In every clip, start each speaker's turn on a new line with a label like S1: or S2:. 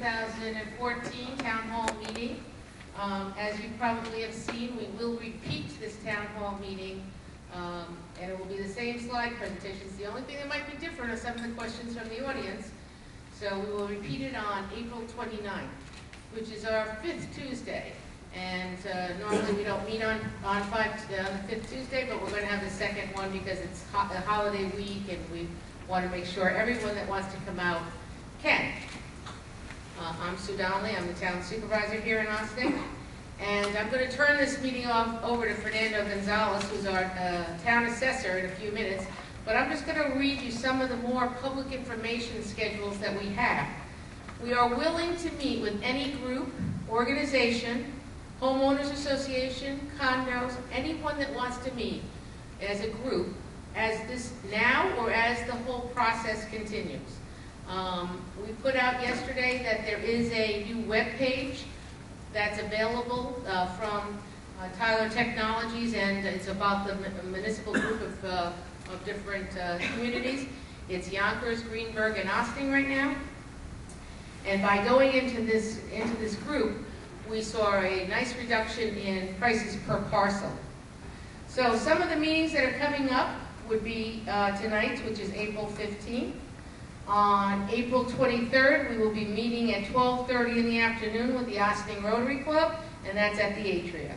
S1: two thousand and fourteen town hall meeting. Um, as you probably have seen, we will repeat this town hall meeting, um, and it will be the same slide presentations. The only thing that might be different are some of the questions from the audience. So we will repeat it on April 29th, which is our fifth Tuesday. And uh, normally we don't meet on, on five, on the fifth Tuesday, but we're gonna have the second one because it's ho- a holiday week and we want to make sure everyone that wants to come out can. Uh, I'm Sue Donnelly, I'm the town supervisor here in Ossining, and I'm going to turn this meeting off over to Fernando Gonzalez, who's our uh, town assessor, in a few minutes, but I'm just going to read you some of the more public information schedules that we have. We are willing to meet with any group, organization, homeowners association, condos, anyone that wants to meet as a group, as this now or as the whole process continues. Um, we put out yesterday that there is a new web page that's available uh, from uh, Tyler Technologies, and it's about the municipal group of, uh, of different uh, communities. It's Yonkers, Greenburgh, and Ossining right now. And by going into this, into this group, we saw a nice reduction in prices per parcel. So some of the meetings that are coming up would be uh, tonight, which is April 15th. On April 23rd, we will be meeting at 12:30 in the afternoon with the Ossining Rotary Club, and that's at the Atria.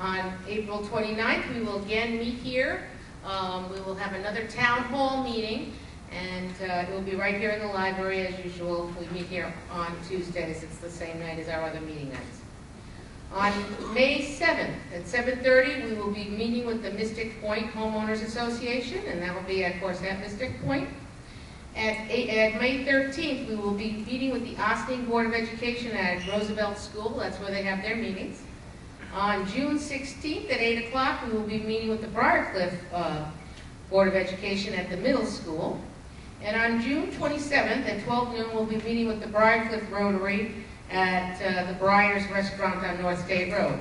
S1: On April 29th, we will again meet here. Um, We will have another town hall meeting, and uh, it will be right here in the library as usual. We meet here on Tuesdays. It's the same night as our other meeting nights. On May 7th, at 7:30, we will be meeting with the Mystic Point Homeowners Association, and that will be, of course, at Mystic Point. At at May 13th, we will be meeting with the Ossining Board of Education at Roosevelt School, that's where they have their meetings. On June 16th, at 8 o'clock, we will be meeting with the Briarcliff uh, Board of Education at the middle school. And on June 27th, at 12 noon, we'll be meeting with the Briarcliff Rotary at uh, the Briars Restaurant on North State Road.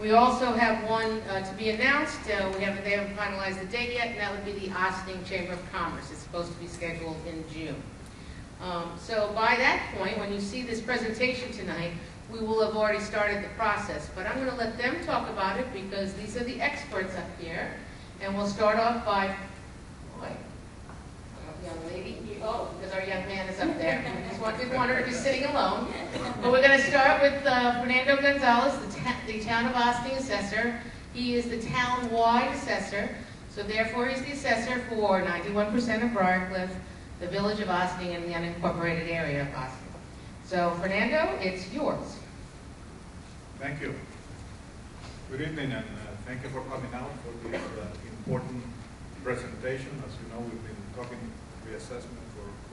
S1: We also have one uh, to be announced, Uh, we haven't, they haven't finalized the date yet, and that would be the Ossining Chamber of Commerce. It's supposed to be scheduled in June. Um, So by that point, when you see this presentation tonight, we will have already started the process. But I'm going to let them talk about it because these are the experts up here. And we'll start off by, boy, young lady, oh, because our young man is up there. We just want- didn't her to be sitting alone. But we're going to start with uh, Fernando Gonzalez, the the Town of Ossining assessor. He is the town-wide assessor, so therefore he's the assessor for 91% of Briarcliff, the village of Ossining, and the unincorporated area of Ossining. So Fernando, it's yours.
S2: Thank you. Good evening, and uh, thank you for coming out for this uh, important presentation. As you know, we've been talking reassessment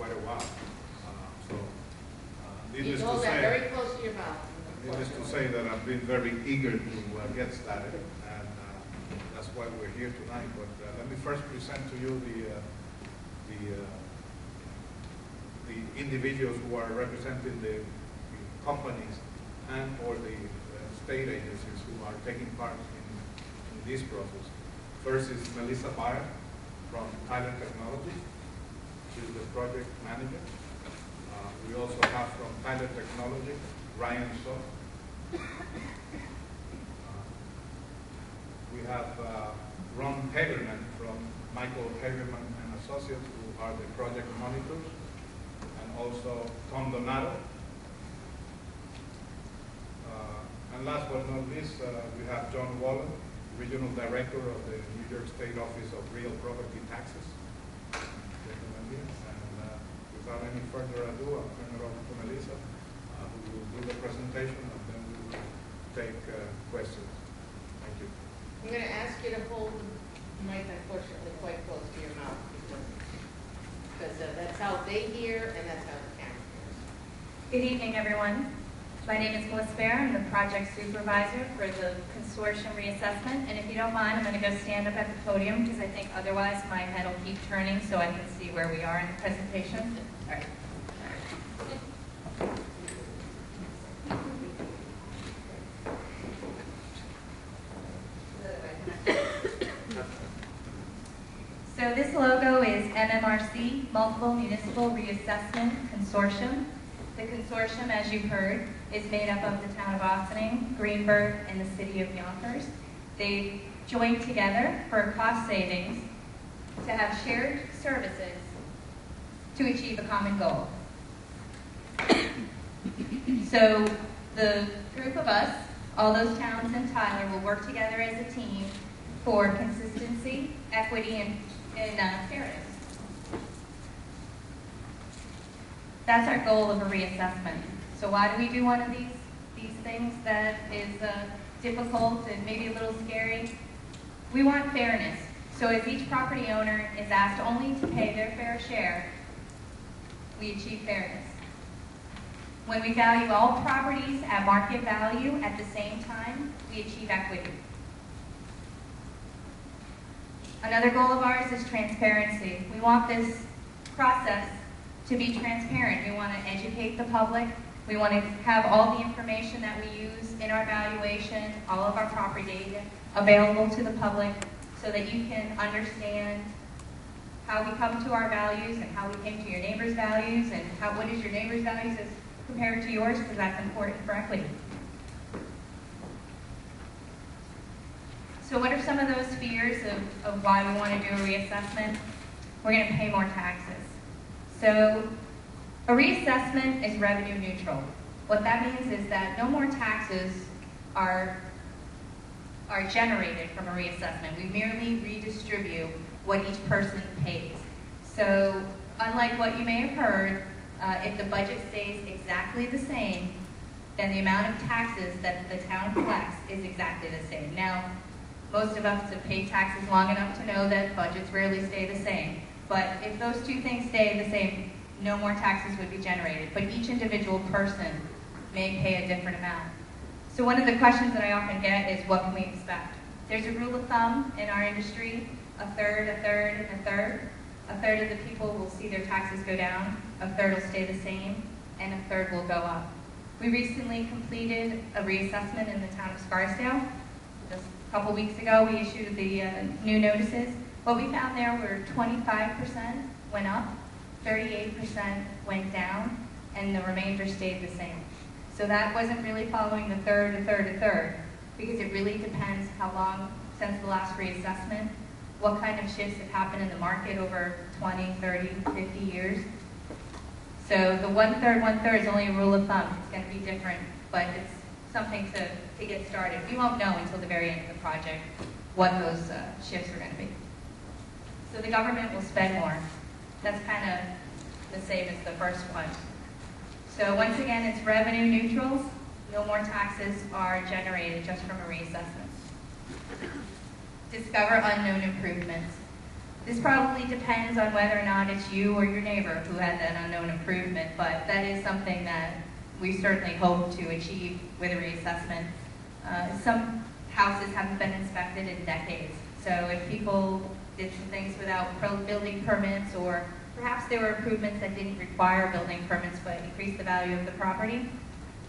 S2: quite a while. Uh, So, uh,
S1: You
S2: needless to
S1: hold that
S2: say,
S1: very close to your mouth.
S2: needless to say that I've been very eager to uh, get started, and uh, that's why we're here tonight. But uh, let me first present to you the, uh, the, uh, the individuals who are representing the the companies and or the uh, state agencies who are taking part in, in this process. First is Melissa Bayer from Tyler Technologies. She's the project manager. Uh, we also have from Tyler Technology, Ryan Shaw. Uh, We have uh, Ron Hagerman from Michael Hagerman and Associates, who are the project monitors, and also Tom Donato. Uh, And last but not least, uh, we have John Wallen, Regional Director of the New York State Office of Real Property Taxes. Gentlemen here. And uh, without any further ado, I'll turn it over to Melissa, uh, who will do the presentation, and then we will take uh, questions. Thank you.
S1: I'm going to ask you to hold the mic unfortunately quite close to your mouth because, because uh, that's how they hear and that's how the camera hears.
S3: Good evening, everyone. My name is Melissa Bear. I'm the project supervisor for the consortium reassessment. And if you don't mind, I'm going to go stand up at the podium because I think otherwise my head will keep turning so I can see where we are in the presentation. So this logo is MMRC, Multiple Municipal Reassessment Consortium. The consortium, as you've heard, is made up of the town of Ossining, Greenburgh, and the city of Yonkers. They joined together for cost savings to have shared services to achieve a common goal. So the group of us, all those towns in Tyler, will work together as a team for consistency, equity, and, and uh, fairness. That's our goal of a reassessment. So why do we do one of these, these things that is uh, difficult and maybe a little scary? We want fairness. So if each property owner is asked only to pay their fair share, we achieve fairness. When we value all properties at market value at the same time, we achieve equity. Another goal of ours is transparency. We want this process to be transparent. We want to educate the public. We want to have all the information that we use in our valuation, all of our property data available to the public so that you can understand how we come to our values and how we came to your neighbor's values and how, what is your neighbor's values as compared to yours because that's important for equity. So what are some of those fears of, of why we want to do a reassessment? We're going to pay more taxes. So a reassessment is revenue neutral. What that means is that no more taxes are, are generated from a reassessment. We merely redistribute what each person pays. So unlike what you may have heard, uh, if the budget stays exactly the same, then the amount of taxes that the town collects is exactly the same. Now, most of us have paid taxes long enough to know that budgets rarely stay the same. But if those two things stay the same, no more taxes would be generated. But each individual person may pay a different amount. So one of the questions that I often get is, what can we expect? There's a rule of thumb in our industry, a third, a third, and a third. A third of the people will see their taxes go down, a third will stay the same, and a third will go up. We recently completed a reassessment in the town of Scarsdale. Just a couple weeks ago, we issued the uh, new notices. What we found there were 25% went up, 38% went down, and the remainder stayed the same. So that wasn't really following the third, a third, a third, because it really depends how long since the last reassessment, what kind of shifts have happened in the market over 20, 30, 50 years. So the one-third, one-third is only a rule of thumb. It's going to be different, but it's something to, to get started. We won't know until the very end of the project what those uh, shifts are going to be. So the government will spend more. That's kind of the same as the first one. So once again, it's revenue neutral. No more taxes are generated just from a reassessment. Discover unknown improvements. This probably depends on whether or not it's you or your neighbor who had that unknown improvement, but that is something that we certainly hope to achieve with a reassessment. Uh, some houses haven't been inspected in decades, so if people did some things without building permits or perhaps there were improvements that didn't require building permits but increased the value of the property,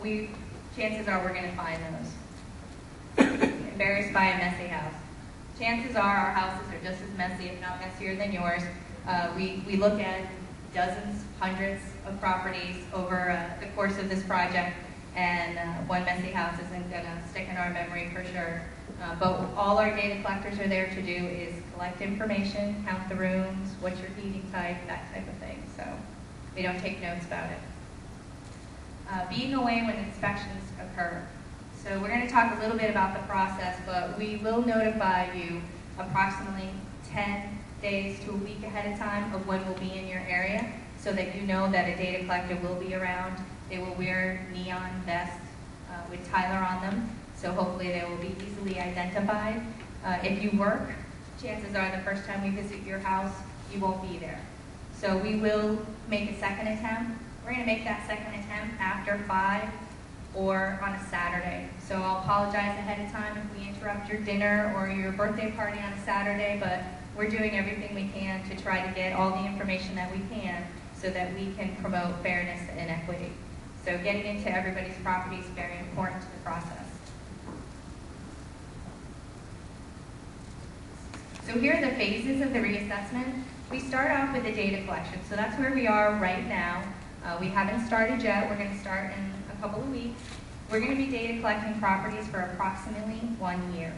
S3: we chances are we're going to find those. Embarrassed by a messy house. Chances are our houses are just as messy, if not messier than yours. Uh, we, we look at dozens, hundreds of properties over uh, the course of this project, and uh, one messy house isn't going to stick in our memory for sure. Uh, but all our data collectors are there to do is collect information, count the rooms, what's your heating type, that type of thing. So we don't take notes about it. Uh, being away when inspections occur. So we're going to talk a little bit about the process, but we will notify you approximately 10 days to a week ahead of time of when we'll be in your area so that you know that a data collector will be around. They will wear neon vests uh, with Tyler on them, so hopefully they will be easily identified. Uh, if you work, chances are the first time we visit your house, you won't be there. So we will make a second attempt. We're going to make that second attempt after 5 or on a Saturday. So I'll apologize ahead of time if we interrupt your dinner or your birthday party on a Saturday, but we're doing everything we can to try to get all the information that we can so that we can promote fairness and equity. So getting into everybody's property is very important to the process. So here are the phases of the reassessment. We start off with the data collection. So that's where we are right now. Uh, we haven't started yet. We're going to start in couple of weeks. We're going to be data collecting properties for approximately one year.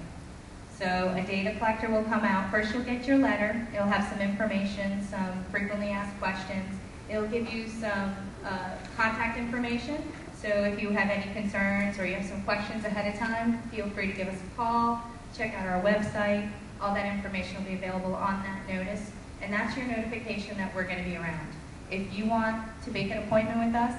S3: So a data collector will come out. First, you'll get your letter. It'll have some information, some frequently asked questions. It'll give you some uh, contact information. So if you have any concerns or you have some questions ahead of time, feel free to give us a call. Check out our website. All that information will be available on that notice. And that's your notification that we're going to be around. If you want to make an appointment with us,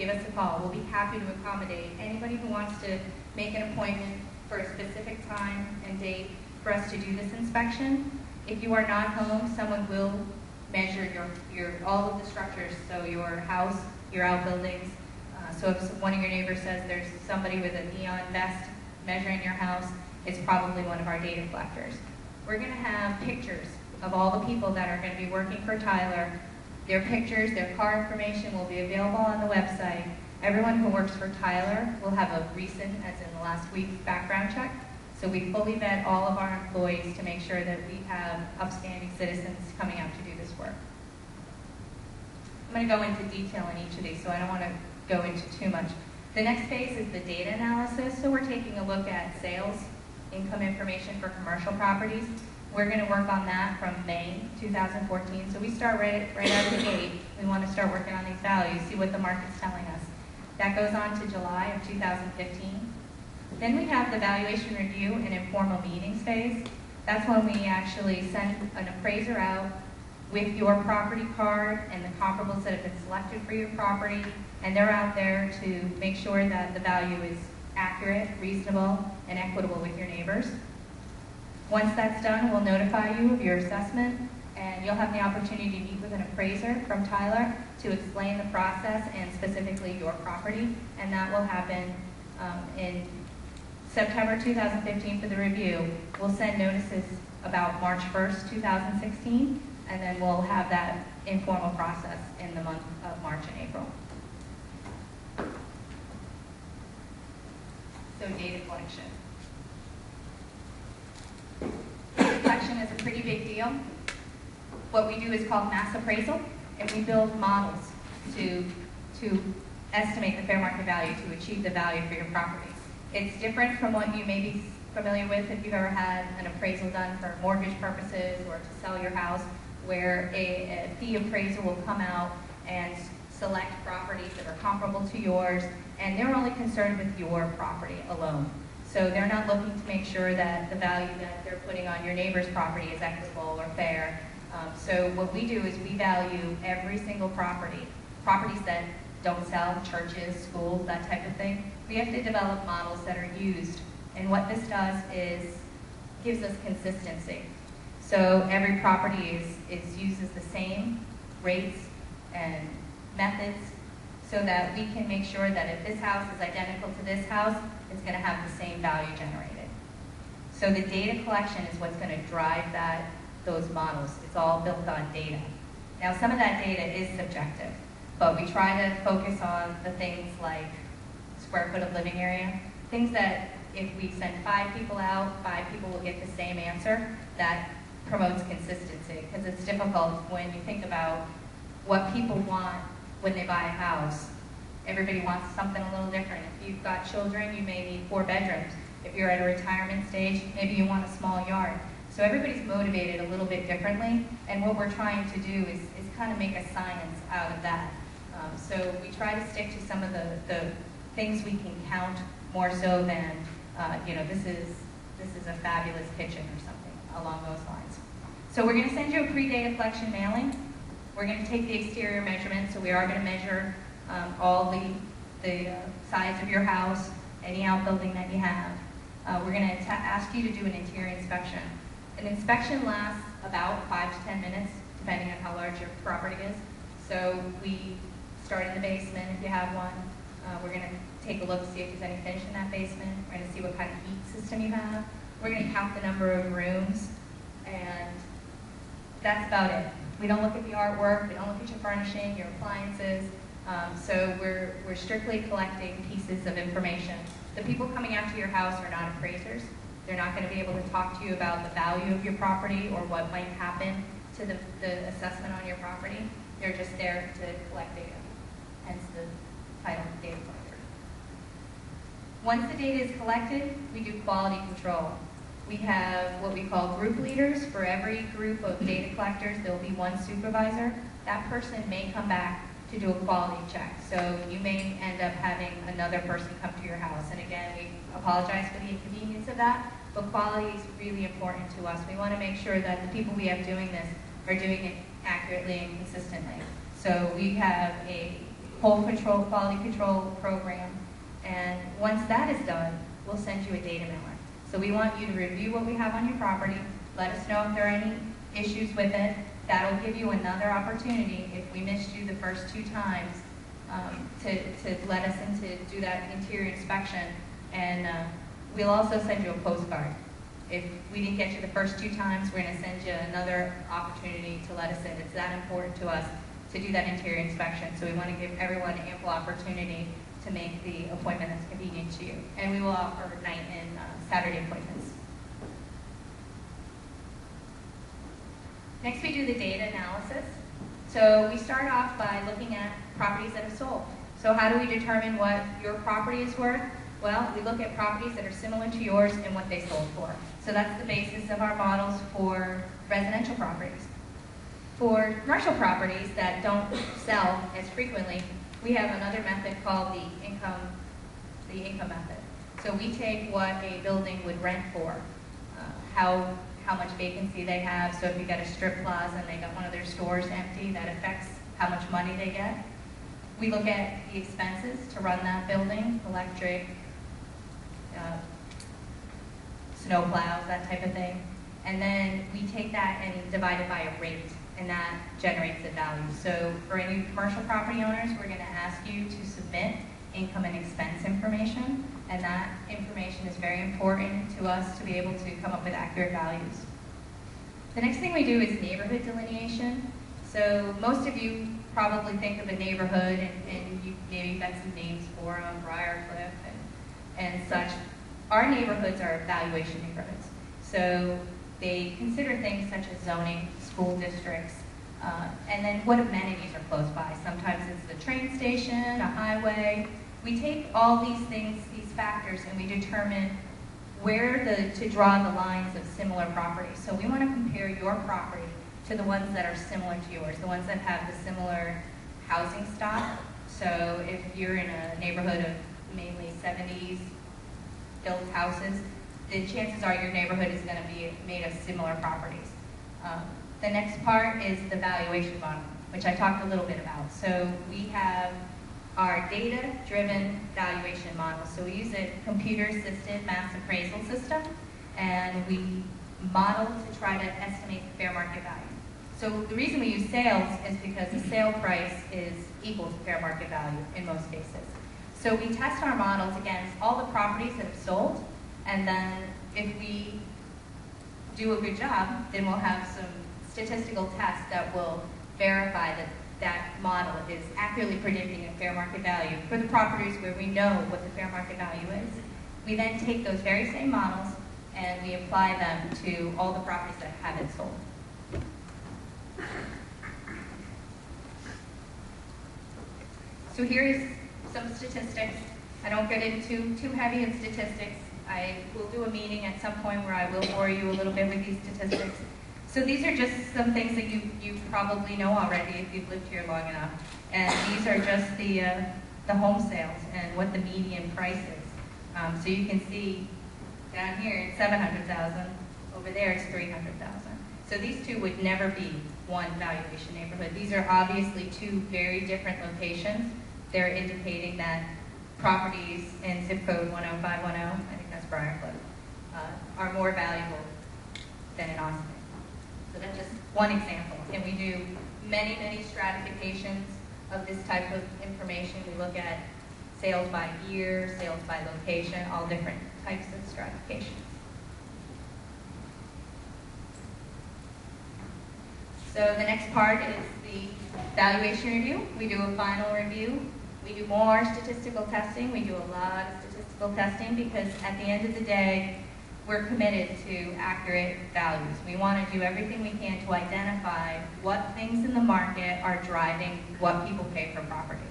S3: give us a call. We'll be happy to accommodate anybody who wants to make an appointment for a specific time and date for us to do this inspection. If you are not home, someone will measure your, your, all of the structures, so your house, your outbuildings. Uh, so if one of your neighbors says there's somebody with a neon vest measuring your house, it's probably one of our data collectors. We're going to have pictures of all the people that are going to be working for Tyler. Their pictures, their car information will be available on the website. Everyone who works for Tyler will have a recent, as in the last week, background check. So we fully vet all of our employees to make sure that we have upstanding citizens coming out to do this work. I'm going to go into detail in each of these, so I don't want to go into too much. The next phase is the data analysis. So we're taking a look at sales, income information for commercial properties. We're going to work on that from May 2014. So we start right, right out of the gate. We want to start working on these values, see what the market's telling us. That goes on to July of 2015. Then we have the valuation review and informal meetings phase. That's when we actually send an appraiser out with your property card and the comparables that have been selected for your property, and they're out there to make sure that the value is accurate, reasonable, and equitable with your neighbors. Once that's done, we'll notify you of your assessment, and you'll have the opportunity to meet with an appraiser from Tyler to explain the process and specifically your property, and that will happen um, in September 2015 for the review. We'll send notices about March 1st, 2016, and then we'll have that informal process in the month of March and April. So data collection. Collection is a pretty big deal. What we do is called mass appraisal, and we build models to, to estimate the fair market value, to achieve the value for your property. It's different from what you may be familiar with if you've ever had an appraisal done for mortgage purposes or to sell your house, where a, a fee appraiser will come out and select properties that are comparable to yours, and they're only concerned with your property alone. So they're not looking to make sure that the value that they're putting on your neighbor's property is equitable or fair. Um, so what we do is we value every single property, properties that don't sell, churches, schools, that type of thing. We have to develop models that are used. And what this does is gives us consistency. So every property is, is uses the same rates and methods so that we can make sure that if this house is identical to this house, it's going to have the same value generated. So the data collection is what's going to drive that, those models. It's all built on data. Now some of that data is subjective, but we try to focus on the things like square foot of living area, things that if we send five people out, five people will get the same answer. That promotes consistency because it's difficult when you think about what people want when they buy a house. Everybody wants something a little different. If you've got children, you may need four bedrooms. If you're at a retirement stage, maybe you want a small yard. So everybody's motivated a little bit differently, and what we're trying to do is, is kind of make a science out of that. Um, so we try to stick to some of the, the things we can count more so than, uh, you know, this is, this is a fabulous kitchen or something along those lines. So we're going to send you a pre-data collection mailing. We're going to take the exterior measurements, so we are going to measure um, all the, the uh, sides of your house, any outbuilding that you have. Uh, we're going to ask you to do an interior inspection. An inspection lasts about five to 10 minutes, depending on how large your property is. So we start in the basement if you have one. Uh, we're going to take a look, to see if there's any finish in that basement. We're gonna see what kind of heat system you have. We're gonna count the number of rooms, and that's about it. We don't look at the artwork, we don't look at your furnishing, your appliances, um, so we're, we're strictly collecting pieces of information. The people coming out to your house are not appraisers. They're not gonna be able to talk to you about the value of your property or what might happen to the, the assessment on your property. They're just there to collect data, hence the title data collector. Once the data is collected, we do quality control. We have what we call group leaders. For every group of data collectors, there will be one supervisor. That person may come back to do a quality check. So you may end up having another person come to your house. And again, we apologize for the inconvenience of that, but quality is really important to us. We want to make sure that the people we have doing this are doing it accurately and consistently. So we have a whole control, quality control program, and once that is done, we'll send you a data mailer. So we want you to review what we have on your property, let us know if there are any issues with it. That'll give you another opportunity, if we missed you the first two times, um, to, to let us in to do that interior inspection. And uh, we'll also send you a postcard. If we didn't get you the first two times, we're gonna send you another opportunity to let us in. It's that important to us to do that interior inspection. So we wanna give everyone ample opportunity to make the appointment that's convenient to you. And we will offer night and uh, Saturday appointments. Next, we do the data analysis. So we start off by looking at properties that have sold. So how do we determine what your property is worth? Well, we look at properties that are similar to yours and what they sold for. So that's the basis of our models for residential properties. For commercial properties that don't sell as frequently, we have another method called the income, the income method. So we take what a building would rent for, uh, how, how much vacancy they have. So if you get a strip plaza and they got one of their stores empty, that affects how much money they get. We look at the expenses to run that building, electric, uh, snow plows, that type of thing. And then we take that and divide it by a rate, and that generates the value. So for any commercial property owners, we're gonna ask you to submit income and expense information, and that information is very important to us to be able to come up with accurate values. The next thing we do is neighborhood delineation. So most of you probably think of a neighborhood, and, and you maybe got some names for them, Briarcliff and, and such. Our neighborhoods are valuation neighborhoods. So they consider things such as zoning, school districts, uh, and then what amenities are close by. Sometimes it's the train station, a highway. We take all these things, these factors, and we determine where the, to draw the lines of similar properties. So we want to compare your property to the ones that are similar to yours, the ones that have the similar housing stock. So if you're in a neighborhood of mainly 70s built houses, the chances are your neighborhood is going to be made of similar properties. Um, the next part is the valuation model, which I talked a little bit about. So we have our data-driven valuation model. So we use a computer-assisted mass appraisal system, and we model to try to estimate the fair market value. So the reason we use sales is because the sale price is equal to fair market value in most cases. So we test our models against all the properties that have sold, and then if we do a good job, then we'll have some statistical tests that will verify that that model is accurately predicting a fair market value for the properties where we know what the fair market value is. We then take those very same models and we apply them to all the properties that haven't sold. So here's some statistics. I don't get into too heavy in statistics. I will do a meeting at some point where I will bore you a little bit with these statistics. So these are just some things that you, you probably know already if you've lived here long enough. And these are just the, uh, the home sales and what the median price is. Um, so you can see down here it's 700,000, over there it's 300,000. So these two would never be one valuation neighborhood. These are obviously two very different locations. They're indicating that properties in zip code 10510, I think that's Briarcliff, uh, are more valuable than in Ossining. So that's just one example. And we do many, many stratifications of this type of information. We look at sales by year, sales by location, all different types of stratifications. So the next part is the valuation review. We do a final review. We do more statistical testing. We do a lot of statistical testing because at the end of the day, we're committed to accurate values. We want to do everything we can to identify what things in the market are driving what people pay for properties.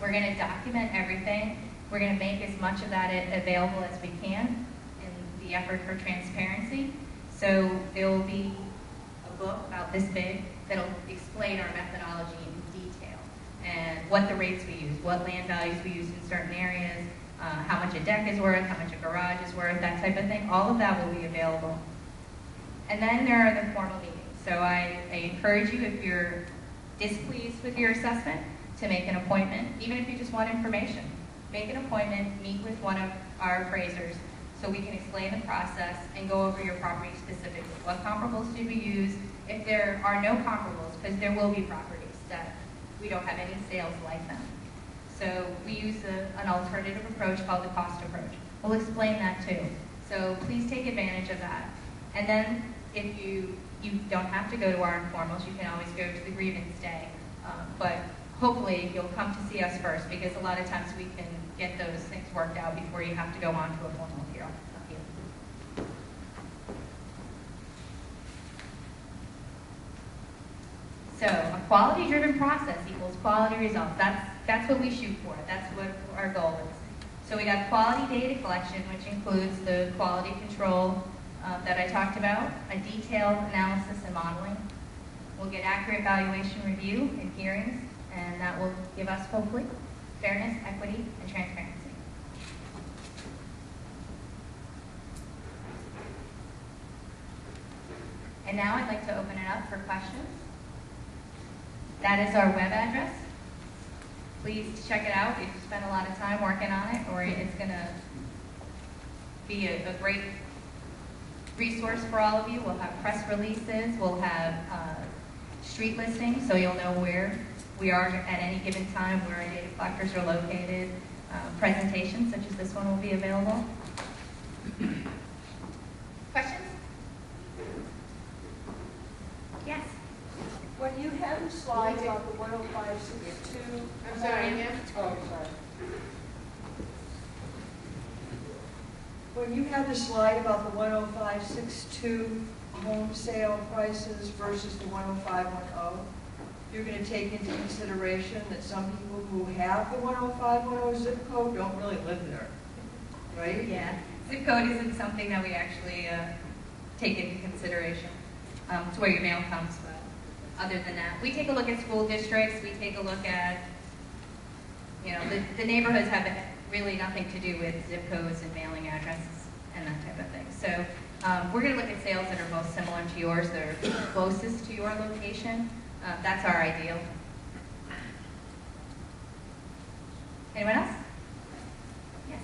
S3: We're going to document everything. We're going to make as much of that available as we can in the effort for transparency. So there will be a book about this big that'll explain our methodology in detail and what the rates we use, what land values we use in certain areas, uh, how much a deck is worth, how much a garage is worth, that type of thing. All of that will be available. And then there are the formal meetings. So I, I encourage you, if you're displeased with your assessment, to make an appointment, even if you just want information. Make an appointment, meet with one of our appraisers, so we can explain the process and go over your property specifically. What comparables did we use? If there are no comparables, because there will be properties that we don't have any sales like them. So we use a, an alternative approach called the cost approach. We'll explain that too. So please take advantage of that. And then if you, you don't have to go to our informals, you can always go to the grievance day. Um, but hopefully you'll come to see us first because a lot of times we can get those things worked out before you have to go on to a formal hearing. So a quality-driven process equals quality results. That's, that's what we shoot for. That's what our goal is. So we got quality data collection, which includes the quality control uh, that I talked about, a detailed analysis and modeling. We'll get accurate valuation review and hearings, and that will give us hopefully fairness, equity, and transparency. And now I'd like to open it up for questions. That is our web address. Please check it out. We've spent a lot of time working on it, or it's going to be a, a great resource for all of you. We'll have press releases. We'll have uh, street listings, so you'll know where we are at any given time, where our data collectors are located. Uh, presentations such as this one will be available. Questions? Yes.
S4: When you had the slide about the 10562.
S1: I'm sorry, again?
S4: Oh, sorry. When you had the slide about the 10562 home sale prices versus the 10510, you're going to take into consideration that some people who have the 10510 zip code don't really live there, right?
S3: Yeah, zip code isn't something that we actually uh, take into consideration. Um, It's where your mail comes, but other than that, we take a look at school districts, we take a look at, you know, the the neighborhoods have really nothing to do with zip codes and mailing addresses and that type of thing. So um, we're going to look at sales that are most similar to yours, that are closest to your location. Uh, That's our ideal. Anyone else? Yes.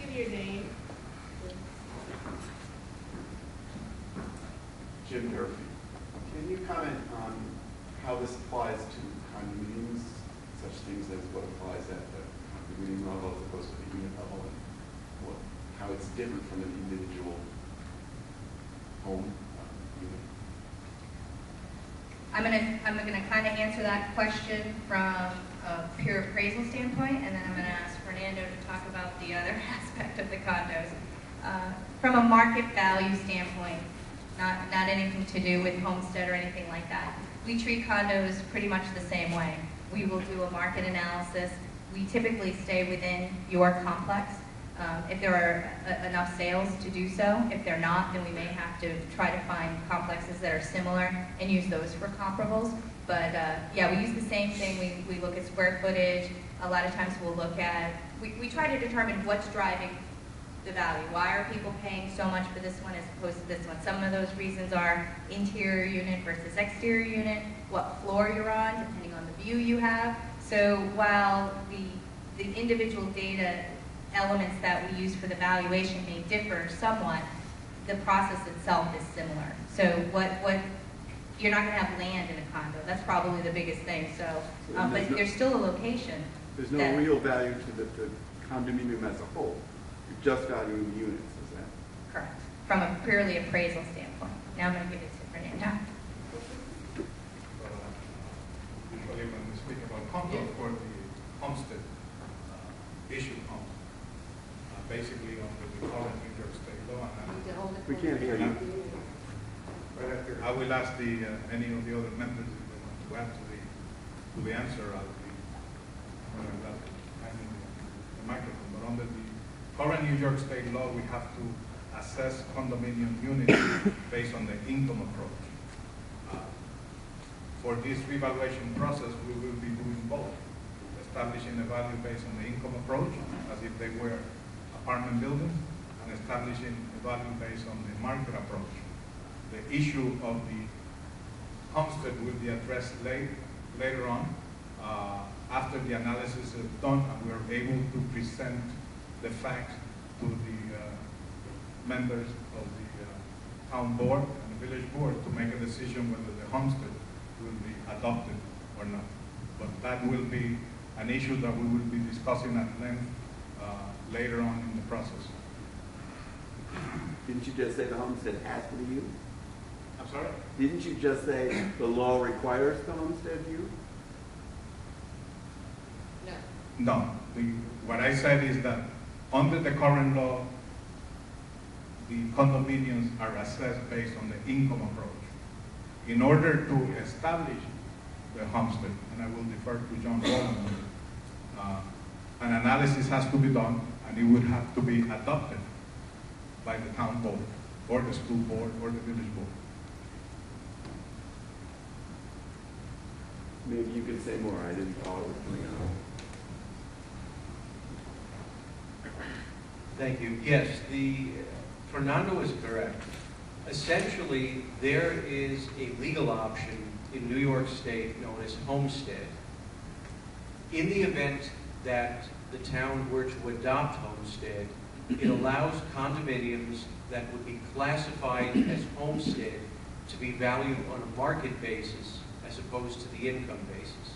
S1: Give your name.
S5: Jim Durfee. Can you comment on how this applies to condominiums, such things as what applies at the condominium level as opposed to the unit level, and what, how it's different from an individual home uh, unit?
S3: I'm gonna, I'm gonna kind of answer that question from a pure appraisal standpoint, and then I'm gonna ask Fernando to talk about the other aspect of the condos. Uh, From a market value standpoint, not, not anything to do with homestead or anything like that. We treat condos pretty much the same way. We will do a market analysis. We typically stay within your complex. Um, If there are e- enough sales to do so, if they're not, then we may have to try to find complexes that are similar and use those for comparables. But uh, yeah, we use the same thing. We, we look at square footage. A lot of times we'll look at, we, we try to determine what's driving the value. Why are people paying so much for this one as opposed to this one? Some of those reasons are interior unit versus exterior unit, what floor you're on, depending on the view you have. So while the, the individual data elements that we use for the valuation may differ somewhat, the process itself is similar. So what, what you're not gonna have land in a condo. That's probably the biggest thing, so,
S5: So
S3: um,
S5: there's
S3: but
S5: no-
S3: there's still a location.
S5: There's no real value to the, the condominium as a whole. You're just valuing the units, is that?
S3: Correct. From a purely appraisal standpoint. Now I'm gonna give it to Fernando.
S2: uh, Usually when we speak about condo, for the homestead uh, issue comes, uh, basically under the current New York State law. and
S1: Need to hold it
S5: We can't hear you.
S2: Right after, I will ask the, uh, any of the other members if they want to add to the, to the answer, I'll be, when I'm done handing the the microphone. But under the current New York State law, we have to assess condominium units based on the income approach. Uh, For this revaluation process, we will be doing both, establishing a value based on the income approach, as if they were apartment buildings, and establishing a value based on the market approach. The issue of the homestead will be addressed late, later on, uh, after the analysis is done, and we are able to present the facts to the uh, members of the uh, town board and the village board to make a decision whether the homestead will be adopted or not. But that will be an issue that we will be discussing at length uh, later on in the process.
S5: Didn't you just say the homestead has to be used?
S2: I'm sorry?
S5: Didn't you just say the law requires the homestead view?
S1: No.
S2: No, the, what I said is that under the current law, the condominiums are assessed based on the income approach. In order to establish the homestead, and I will defer to John Rowland, uh, an analysis has to be done, and it would have to be adopted by the town board, or the school board, or the village board.
S5: Maybe you could say more, I didn't follow what's going on.
S6: Thank you. Yes, the, Fernando is correct. Essentially, there is a legal option in New York State known as homestead. In the event that the town were to adopt homestead, it allows condominiums that would be classified as homestead to be valued on a market basis as opposed to the income basis.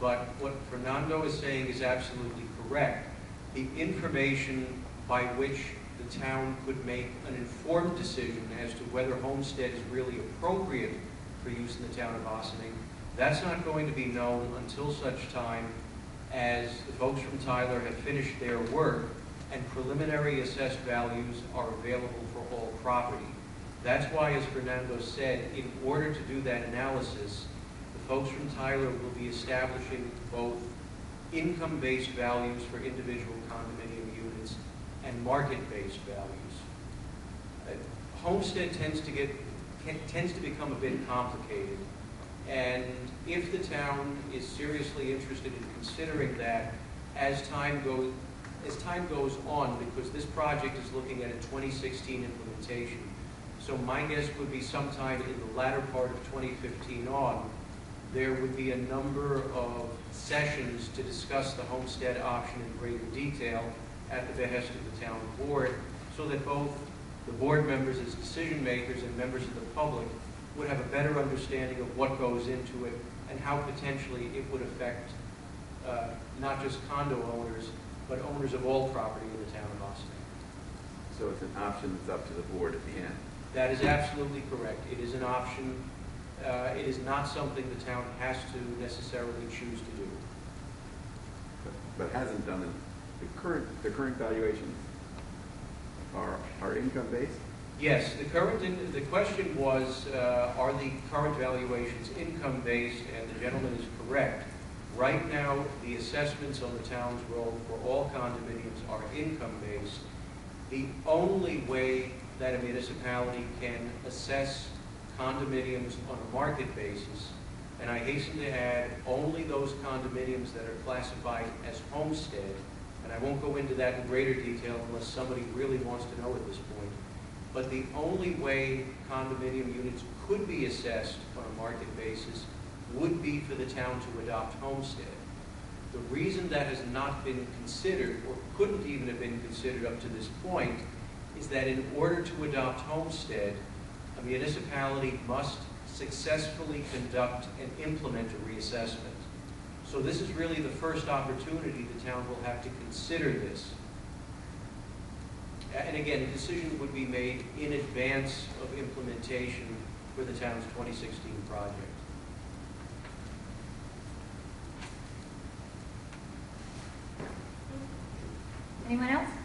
S6: But what Fernando is saying is absolutely correct. The information by which the town could make an informed decision as to whether homestead is really appropriate for use in the town of Ossining, that's not going to be known until such time as the folks from Tyler have finished their work and preliminary assessed values are available for all property. That's why, as Fernando said, in order to do that analysis, the folks from Tyler will be establishing both income-based values for individual condominium units and market-based values. Uh, Homestead tends to get, tends to become a bit complicated, and if the town is seriously interested in considering that, as time goes, as time goes on, because this project is looking at a 2016 implementation, so my guess would be sometime in the latter part of 2015 on, there would be a number of sessions to discuss the homestead option in greater detail at the behest of the town board, so that both the board members as decision makers and members of the public would have a better understanding of what goes into it and how potentially it would affect uh, not just condo owners, but owners of all property in the town of Ossining.
S5: So it's an option that's up to the board at the end.
S6: That is absolutely correct. It is an option. Uh, It is not something the town has to necessarily choose to do.
S5: but- but hasn't done it. The current, the current valuations are, are income-based?
S6: Yes, the current, the question was, uh, are the current valuations income-based? And the gentleman is correct. Right now, the assessments on the town's roll for all condominiums are income-based. The only way that a municipality can assess condominiums on a market basis, and I hasten to add, only those condominiums that are classified as homestead, and I won't go into that in greater detail unless somebody really wants to know at this point, but the only way condominium units could be assessed on a market basis would be for the town to adopt homestead. The reason that has not been considered, or couldn't even have been considered up to this point, is that in order to adopt homestead, a municipality must successfully conduct and implement a reassessment. So this is really the first opportunity the town will have to consider this. And again, a decision would be made in advance of implementation for the town's 2016 project.
S3: Anyone else?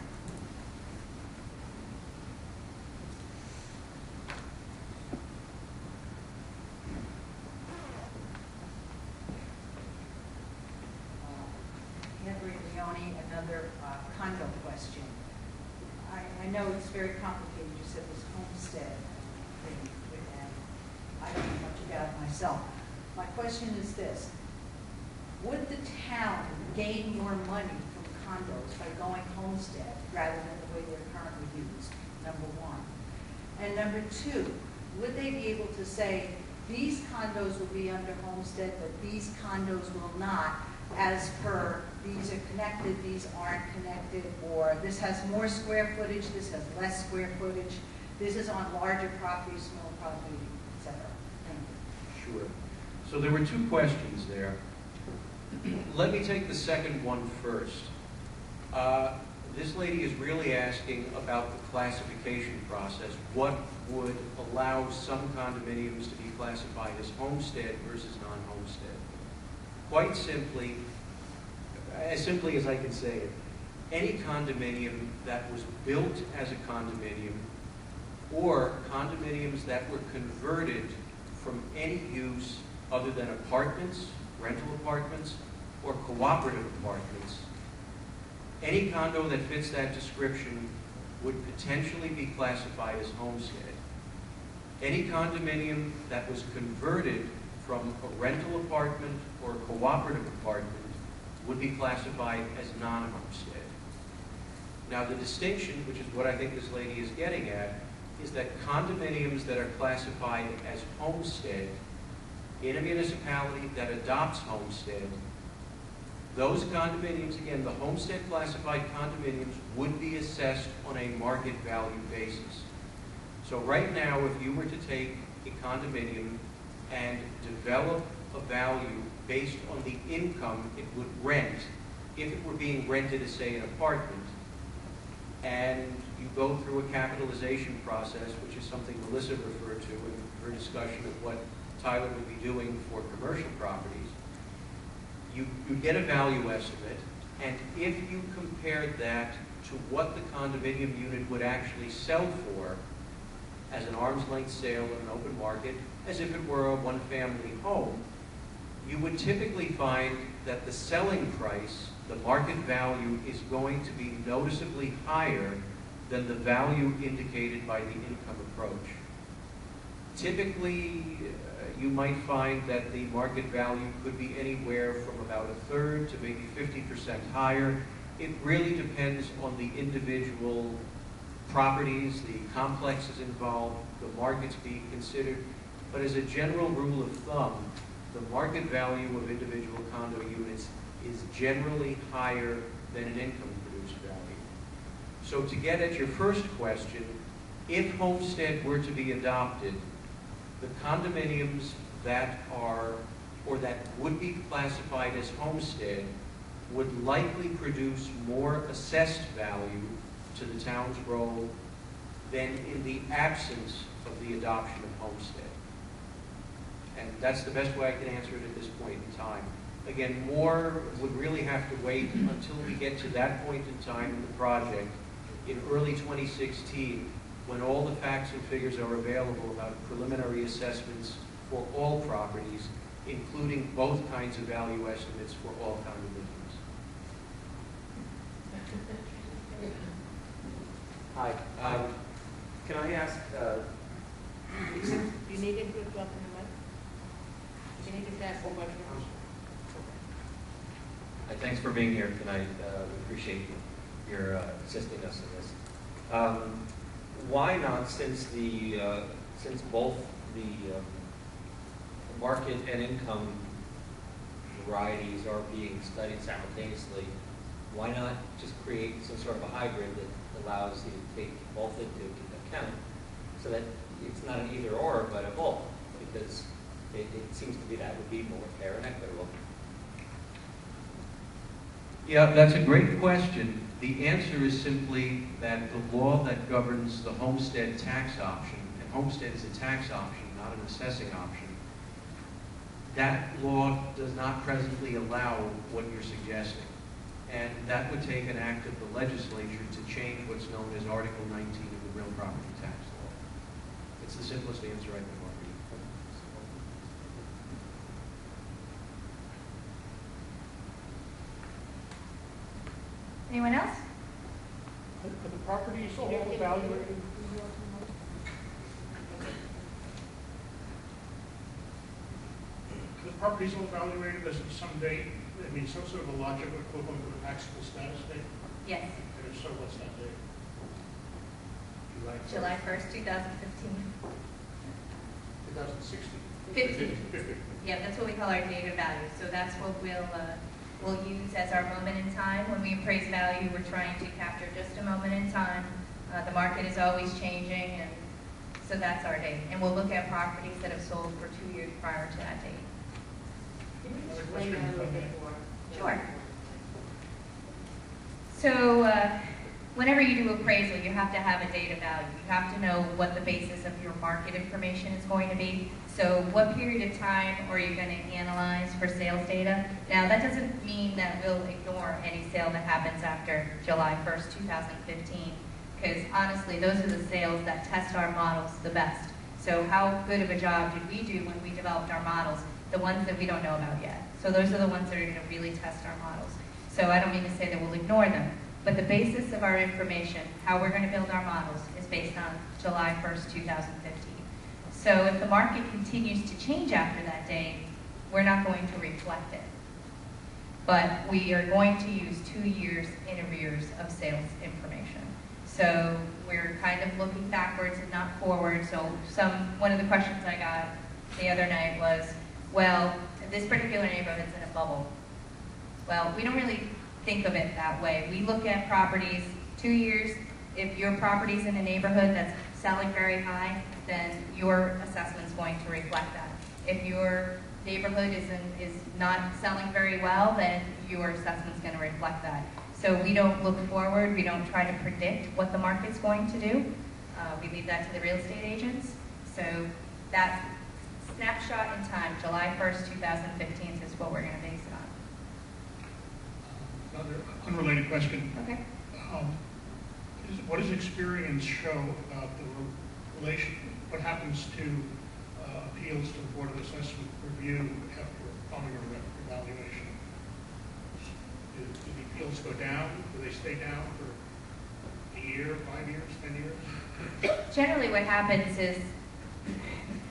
S7: Leone, another uh, condo question. I, I know it's very complicated, you said this homestead thing, and I don't know much about it myself. My question is this, would the town gain more money from condos by going homestead rather than the way they're currently used, number one? And number two, would they be able to say, these condos will be under homestead, but these condos will not, as per, these are connected, these aren't connected, or this has more square footage, this has less square footage, this is on larger property, small property, et cetera. Thank you.
S6: Sure. So there were two questions there. Let me take the second one first. Uh, This lady is really asking about the classification process. What would allow some condominiums to be classified as homestead versus non-homestead? Quite simply, as simply as I can say it, any condominium that was built as a condominium or condominiums that were converted from any use other than apartments, rental apartments, or cooperative apartments, any condo that fits that description would potentially be classified as homestead. Any condominium that was converted from a rental apartment or a cooperative apartment would be classified as non-homestead. Now, the distinction, which is what I think this lady is getting at, is that condominiums that are classified as homestead in a municipality that adopts homestead, those condominiums, again, the homestead classified condominiums would be assessed on a market value basis. So right now, if you were to take a condominium and develop a value based on the income it would rent, if it were being rented as, say, an apartment, and you go through a capitalization process, which is something Melissa referred to in her discussion of what Tyler would be doing for commercial properties, you, you get a value estimate, and if you compared that to what the condominium unit would actually sell for as an arm's length sale in an open market, as if it were a one-family home, you would typically find that the selling price, the market value, is going to be noticeably higher than the value indicated by the income approach. Typically, uh, you might find that the market value could be anywhere from about a third to maybe 50% higher. It really depends on the individual properties, the complexes involved, the markets being considered. But as a general rule of thumb, the market value of individual condo units is generally higher than an income-produced value. So to get at your first question, if homestead were to be adopted, the condominiums that are, or that would be classified as homestead, would likely produce more assessed value to the town's roll than in the absence of the adoption of homestead. And that's the best way I can answer it at this point in time. Again, more would really have to wait until we get to that point in time in the project in early 2016, when all the facts and figures are available about preliminary assessments for all properties, including both kinds of value estimates for all condominiums.
S8: Hi, um, can I ask, uh,
S1: You need him to mic? You
S8: uh, thanks for being here tonight, uh, we appreciate your uh, assisting us in this. Um, Why not, since the, uh, since both the um, market and income varieties are being studied simultaneously, why not just create some sort of a hybrid that allows you to take both into account, so that it's not an either or, but a both? Because it, it seems to be that would be more fair and equitable.
S6: Yeah, that's a great question. The answer is simply that the law that governs the homestead tax option, and homestead is a tax option, not an assessing option, that law does not presently allow what you're suggesting. And that would take an act of the legislature to change what's known as Article 19 of the real property tax law. It's the simplest answer I can offer you.
S3: Anyone else?
S9: Are the properties all evaluated? The properties all evaluated as of some date, I mean, some sort of a logical equivalent to the taxable status date?
S3: Yes,
S9: And if so, what's that date?
S3: July 1st, 2015.
S9: 2016?
S3: Fifteen.
S9: Fifteen.
S3: Yeah, that's what we call our data value. So that's what we'll, uh, we'll use as our moment in time. When we appraise value, we're trying to capture just a moment in time. Uh, The market is always changing, and so that's our date. And we'll look at properties that have sold for two years prior to that date.
S9: Another question?
S3: Sure. So uh, whenever you do appraisal, you have to have a data value. You have to know what the basis of your market information is going to be. So what period of time are you going to analyze for sales data? Now, that doesn't mean that we'll ignore any sale that happens after July 1st, 2015, because honestly, those are the sales that test our models the best. So how good of a job did we do when we developed our models? The ones that we don't know about yet. So those are the ones that are going to really test our models. So I don't mean to say that we'll ignore them, but the basis of our information, how we're going to build our models, is based on July 1st, 2015. So if the market continues to change after that date, we're not going to reflect it. But we are going to use two years in arrears of sales information. So we're kind of looking backwards and not forward. So some, one of the questions I got the other night was, well, this particular neighborhood's in a bubble. Well, we don't really think of it that way. We look at properties two years. If your property's in a neighborhood that's selling very high, then your assessment's going to reflect that. If your neighborhood is, in, is not selling very well, then your assessment's going to reflect that. So we don't look forward. We don't try to predict what the market's going to do. Uh, we leave that to the real estate agents. So that snapshot in time, July 1st, 2015, is what we're going to base it on.
S9: Another unrelated question.
S3: Okay.
S9: Um, is- What does experience show about the relation, what happens to uh, appeals to the Board of Assessment review after following a evaluation? Do do the appeals go down? Do they stay down for a year, five years, 10 years?
S3: Generally, what happens is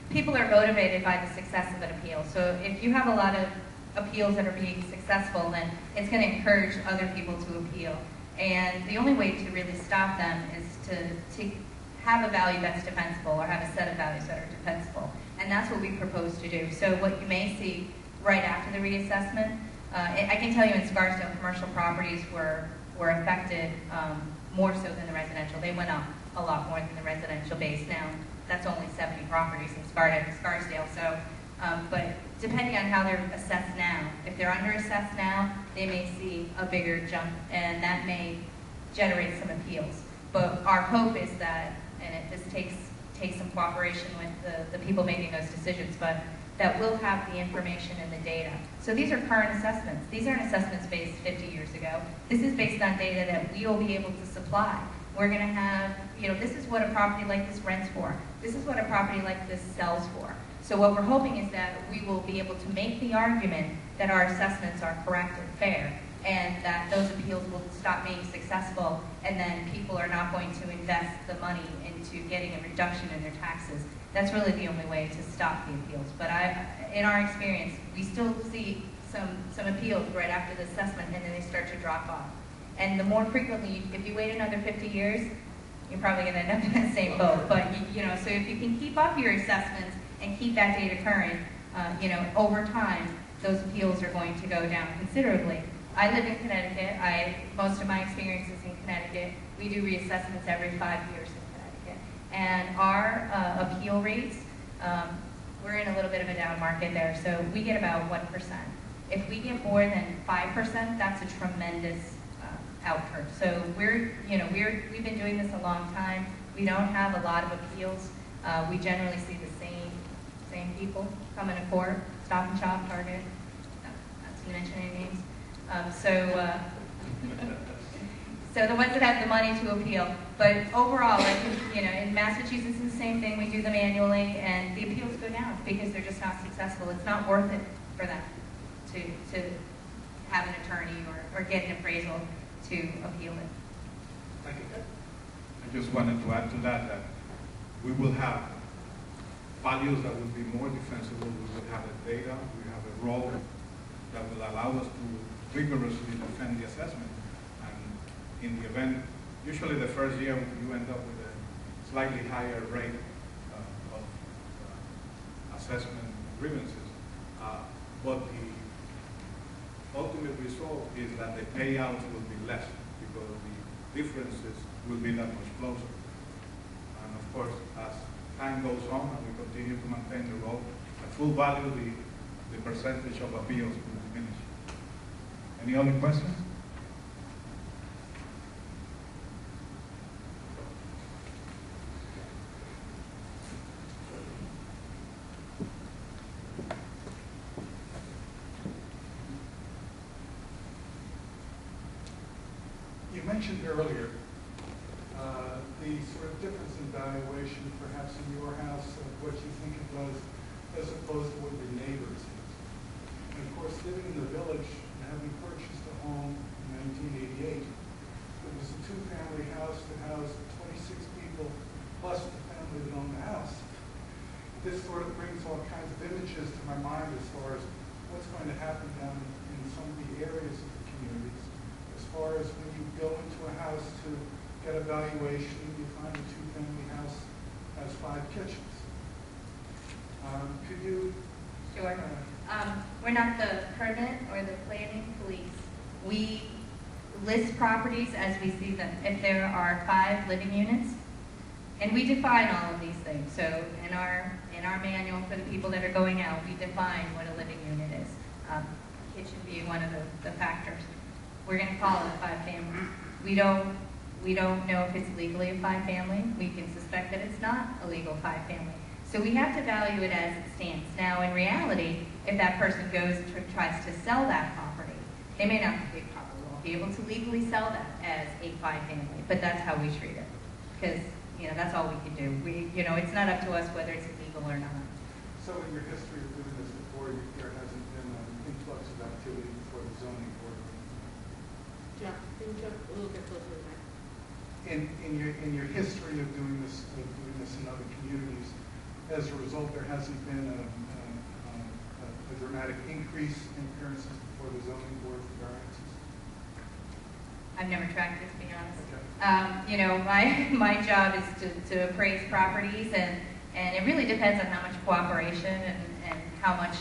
S3: people are motivated by the success of an appeal. So if you have a lot of appeals that are being successful, then it's going to encourage other people to appeal. And the only way to really stop them is to, to have a value that's defensible or have a set of values that are defensible. And that's what we propose to do. So what you may see right after the reassessment, uh, I can tell you in Scarsdale, commercial properties were, were affected um, more so than the residential. They went up a lot more than the residential base. Now, that's only 70 properties in Scar- Scarsdale. So, um, but depending on how they're assessed now, if they're under assessed now, they may see a bigger jump, and that may generate some appeals. But our hope is that, and it, this takes takes some cooperation with the, the people making those decisions, but that we'll have the information and the data. So these are current assessments. These aren't assessments based 50 years ago. This is based on data that we will be able to supply. We're going to have, you know, this is what a property like this rents for. This is what a property like this sells for. So what we're hoping is that we will be able to make the argument that our assessments are correct and fair, and that those appeals will stop being successful, and then people are not going to invest the money into getting a reduction in their taxes. That's really the only way to stop the appeals. But I, in our experience, we still see some, some appeals right after the assessment, and then they start to drop off. And the more frequently, if you wait another 50 years, you're probably going to end up in that same boat. But, you, you know, so if you can keep up your assessments and keep that data current, uh, you know, over time, those appeals are going to go down considerably. I live in Connecticut. I, most of my experience is in Connecticut. We do reassessments every five years in Connecticut. And our uh, appeal rates, um, we're in a little bit of a down market there, so we get about one percent. If we get more than five percent, that's a tremendous uh, output. So we're, you know, we're, we've been doing this a long time. We don't have a lot of appeals. Uh, we generally see the same, same people coming to court, Stop and Shop, Target, not to mention any names. Um, so, uh, so the ones that have the money to appeal. But overall, like, you know, in Massachusetts, it's the same thing. We do them annually, and the appeals go down because they're just not successful. It's not worth it for them to, to have an attorney or, or get an appraisal to appeal it.
S2: Thank you. I just wanted to add to that, that we will have values that would be more defensible, we would have the data, we have a roll that will allow us to rigorously defend the assessment. And in the event, usually the first year, you end up with a slightly higher rate uh, of uh, assessment grievances. Uh, But the ultimate result is that the payouts will be less because the differences will be that much closer. And of course, as time goes on and we continue to maintain the road at full value, the, the percentage of appeals will diminish. Any other questions?
S10: You mentioned earlier uh, the sort of difference in valuation perhaps in your house of what you think it was as opposed to what your neighbors is. And of course, living in the village and having purchased a home in 1988, it was a two-family house that housed 26 people plus the family that owned the house. This sort of brings all kinds of images to my mind as far as what's going to happen down in some of the areas of the communities as far as when you go into a house to get a valuation, you find a two-family house has five kitchens. Um, Could you?
S3: Sure.
S10: uh,
S3: Um, we're not the permit or the planning police. We list properties as we see them. If there are five living units, and we define all of these things. So in our, in our manual for the people that are going out, we define what a living unit is. Um, kitchen being one of the, the factors. We're gonna call it a five-family. We don't, we don't know if it's legally a five-family. We can suspect that it's not a legal five-family. So we have to value it as it stands. Now, in reality, if that person goes to, tries to sell that property, they may not be, probably won't be able to legally sell that as a five-family, but that's how we treat it. Because, you know, that's all we can do. We, you know, it's not up to us whether it's illegal or not.
S10: So in your history of doing this before, there hasn't been an influx of activity for the zoning board?
S1: John, can you come a little bit closer to that?
S10: In, in your, in your history of doing this, of doing this in other communities, as a result, there hasn't been a, a, a- a dramatic increase in appearances before the zoning board for variances?
S3: I've never tracked it, to be honest.
S10: Okay.
S3: Um, you know, my, my job is to, to appraise properties and, and it really depends on how much cooperation and, and how much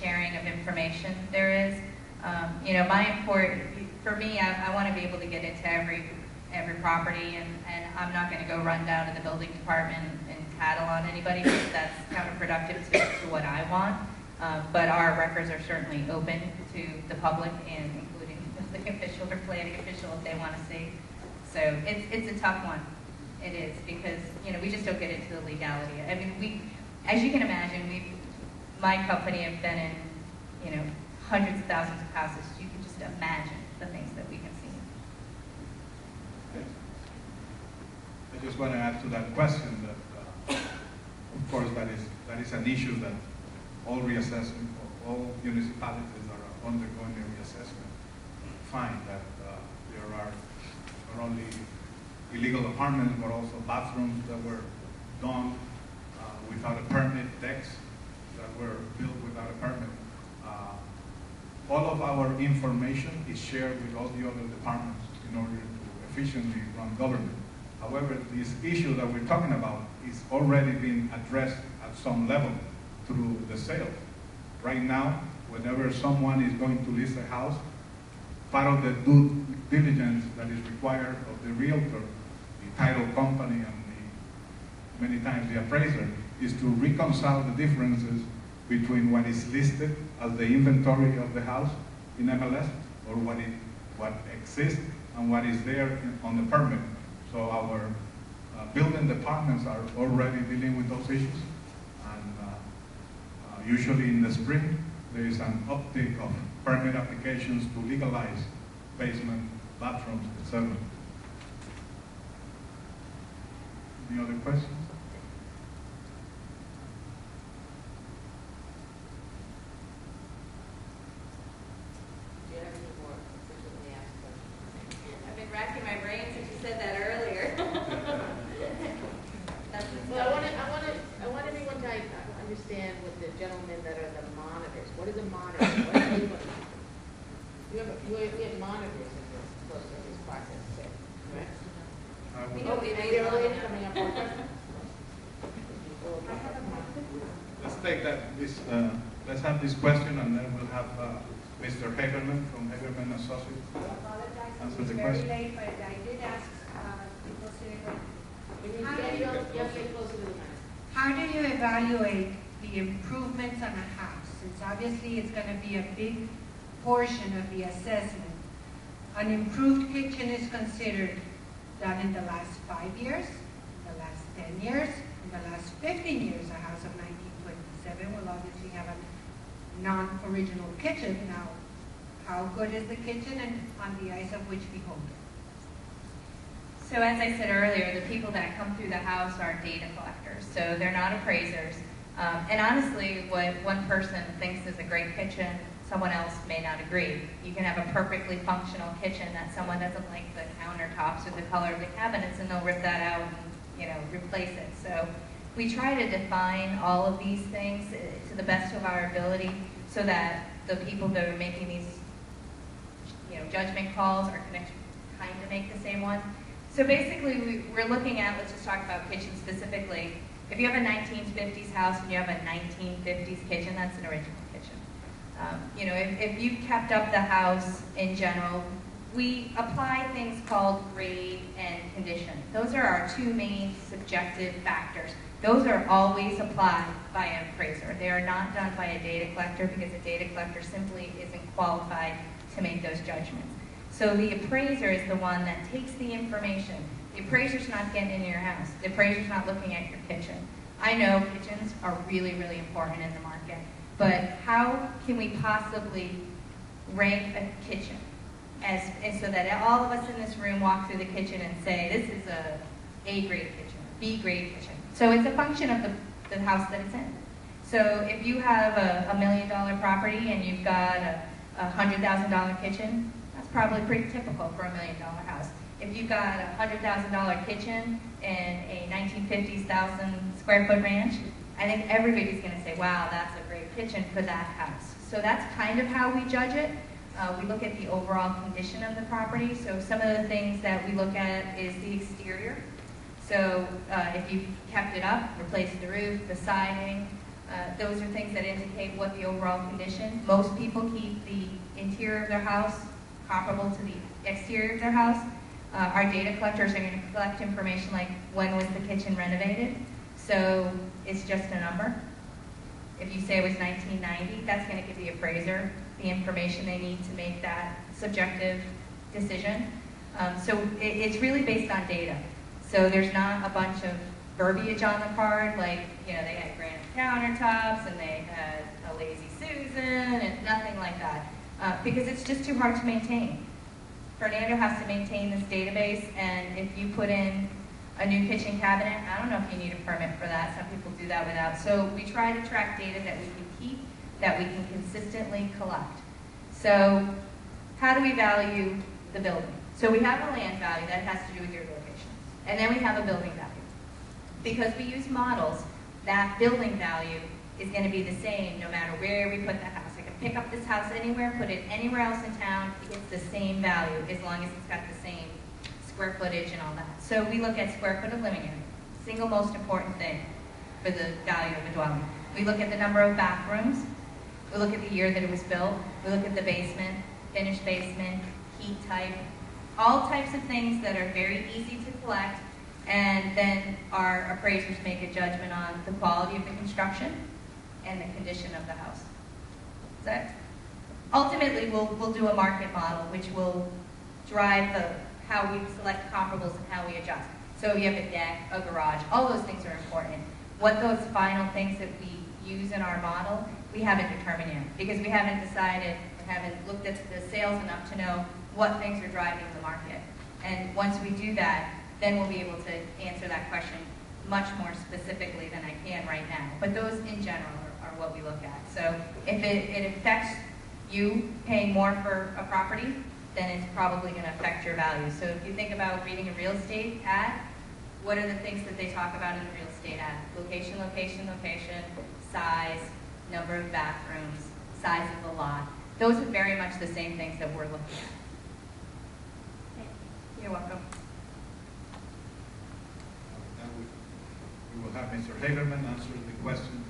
S3: sharing of information there is. Um, you know, my import, for me, I, I want to be able to get into every, every property and, and I'm not going to go run down to the building department and tattle on anybody because that's counterproductive to, to what I want. Um, but our records are certainly open to the public and including the official or planning official if they want to see. So it's, it's a tough one. It is, because, you know, we just don't get into the legality. I mean, we, as you can imagine, we, my company have been in, you know, hundreds of thousands of houses. You can just imagine the things that we have seen.
S2: I just want to add to that question that, uh, of course, that is, that is an issue that all reassessment, all municipalities are undergoing a reassessment find that uh, there are not only illegal apartments, but also bathrooms that were done uh, without a permit, decks that were built without a permit. Uh, All of our information is shared with all the other departments in order to efficiently run government. However, this issue that we're talking about is already being addressed at some level through the sales. Right now, whenever someone is going to list a house, part of the due diligence that is required of the realtor, the title company, and the, many times the appraiser, is to reconcile the differences between what is listed as the inventory of the house in MLS, or what it, what exists and what is there in- on the permit. So our uh, building departments are already dealing with those issues. And uh, uh, usually in the spring, there is an uptick of permit applications to legalize basement, bathrooms, etc. Any other questions?
S1: Do you have any more frequently asked questions?
S3: I've been racking my brain since you said that earlier. That's what's
S1: Well, I want
S3: going
S1: to, I want to, I want everyone to uh, understand what the gentlemen that are the monitors, what is a monitor? What is it? You have, you have you have monitors in this, close to this process, too, correct?
S2: I
S3: We
S2: would-
S3: know we
S1: Any earlier coming up for questions?
S2: Let's take that, this, uh, let's have this question and then we'll have uh, Mr. Haberman from Haberman Associates.
S11: apologize,
S2: Answer
S11: it's
S2: the
S11: very
S2: question.
S11: late, but I did ask, uh, people sitting there,
S1: When you
S11: How
S1: get,
S11: do
S1: you
S11: you-
S1: have to get closer to the mic.
S11: how do you evaluate the improvements on a house? Since obviously it's gonna be a big portion of the assessment. An improved kitchen is considered done in the last five years, the last ten years, in the last fifteen years. A house of nineteen twenty-seven will obviously have a non-original kitchen. Now, how good is the kitchen and on the eyes of which we beholder?
S3: So as I said earlier, the people that come through the house are data collectors, so they're not appraisers. Um, and honestly, what one person thinks is a great kitchen, someone else may not agree. You can have a perfectly functional kitchen that someone doesn't like the countertops or the color of the cabinets, and they'll rip that out and you know replace it. So we try to define all of these things eh, to the best of our ability, so that the people that are making these you know, judgment calls are kind of, kind make the same one. So basically, we, we're looking at, let's just talk about kitchen specifically. If you have a 1950s house and you have a 1950s kitchen, that's an original kitchen. Um, you know, if, if you've kept up the house in general, we apply things called grade and condition. Those are our two main subjective factors. Those are always applied by an appraiser. They are not done by a data collector because a data collector simply isn't qualified to make those judgments. So the appraiser is the one that takes the information. The appraiser's not getting into your house. The appraiser's not looking at your kitchen. I know kitchens are really, really important in the market, but how can we possibly rank a kitchen as, and so that all of us in this room walk through the kitchen and say, this is a A grade kitchen, B grade kitchen. So it's a function of the, the house that it's in. So if you have a, a million dollar property and you've got a, a hundred thousand dollar kitchen, that's probably pretty typical for a million dollar house. If you've got a hundred thousand dollar kitchen and a nineteen fifties thousand square foot ranch, I think everybody's gonna say, wow, that's a great kitchen for that house. So that's kind of how we judge it. Uh, we look at the overall condition of the property. So some of the things that we look at is the exterior. So uh, if you've kept it up, replaced the roof, the siding, uh, those are things that indicate what the overall condition. Most people keep the interior of their house comparable to the exterior of their house. Uh, our data collectors are going to collect information like when was the kitchen renovated. So it's just a number. If you say it was 1990, that's going to give the appraiser the information they need to make that subjective decision. Um, so it, it's really based on data. So there's not a bunch of verbiage on the card, like, you know, they had granite countertops and they had a lazy Susan and nothing like that, uh, because it's just too hard to maintain. Fernando has to maintain this database, and if you put in a new kitchen cabinet, I don't know if you need a permit for that. Some people do that without. So we try to track data that we can keep, that we can consistently collect. So how do we value the building? So we have a land value that has to do with your location. And then we have a building value. Because we use models, that building value is going to be the same no matter where we put the house. Pick up this house anywhere, put it anywhere else in town, it's the same value as long as it's got the same square footage and all that. So we look at square foot of living area, single most important thing for the value of a dwelling. We look at the number of bathrooms, we look at the year that it was built, we look at the basement, finished basement, heat type, all types of things that are very easy to collect And then our appraisers make a judgment on the quality of the construction and the condition of the house. That, ultimately, we'll, we'll do a market model, which will drive the, how we select comparables and how we adjust. So if you have a deck, a garage, all those things are important. What those final things that we use in our model, we haven't determined yet, because we haven't decided, we haven't looked at the sales enough to know what things are driving the market. And once we do that, then we'll be able to answer that question much more specifically than I can right now. But those in general are, are what we look at. So if it, it affects you paying more for a property, then it's probably going to affect your value. So if you think about reading a real estate ad, what are the things that they talk about in a real estate ad? Location, location, location, size, number of bathrooms, size of the lot. Those are very much the same things that we're looking at. You're welcome.
S2: Now we we will have Mr. Hagerman answer the question from the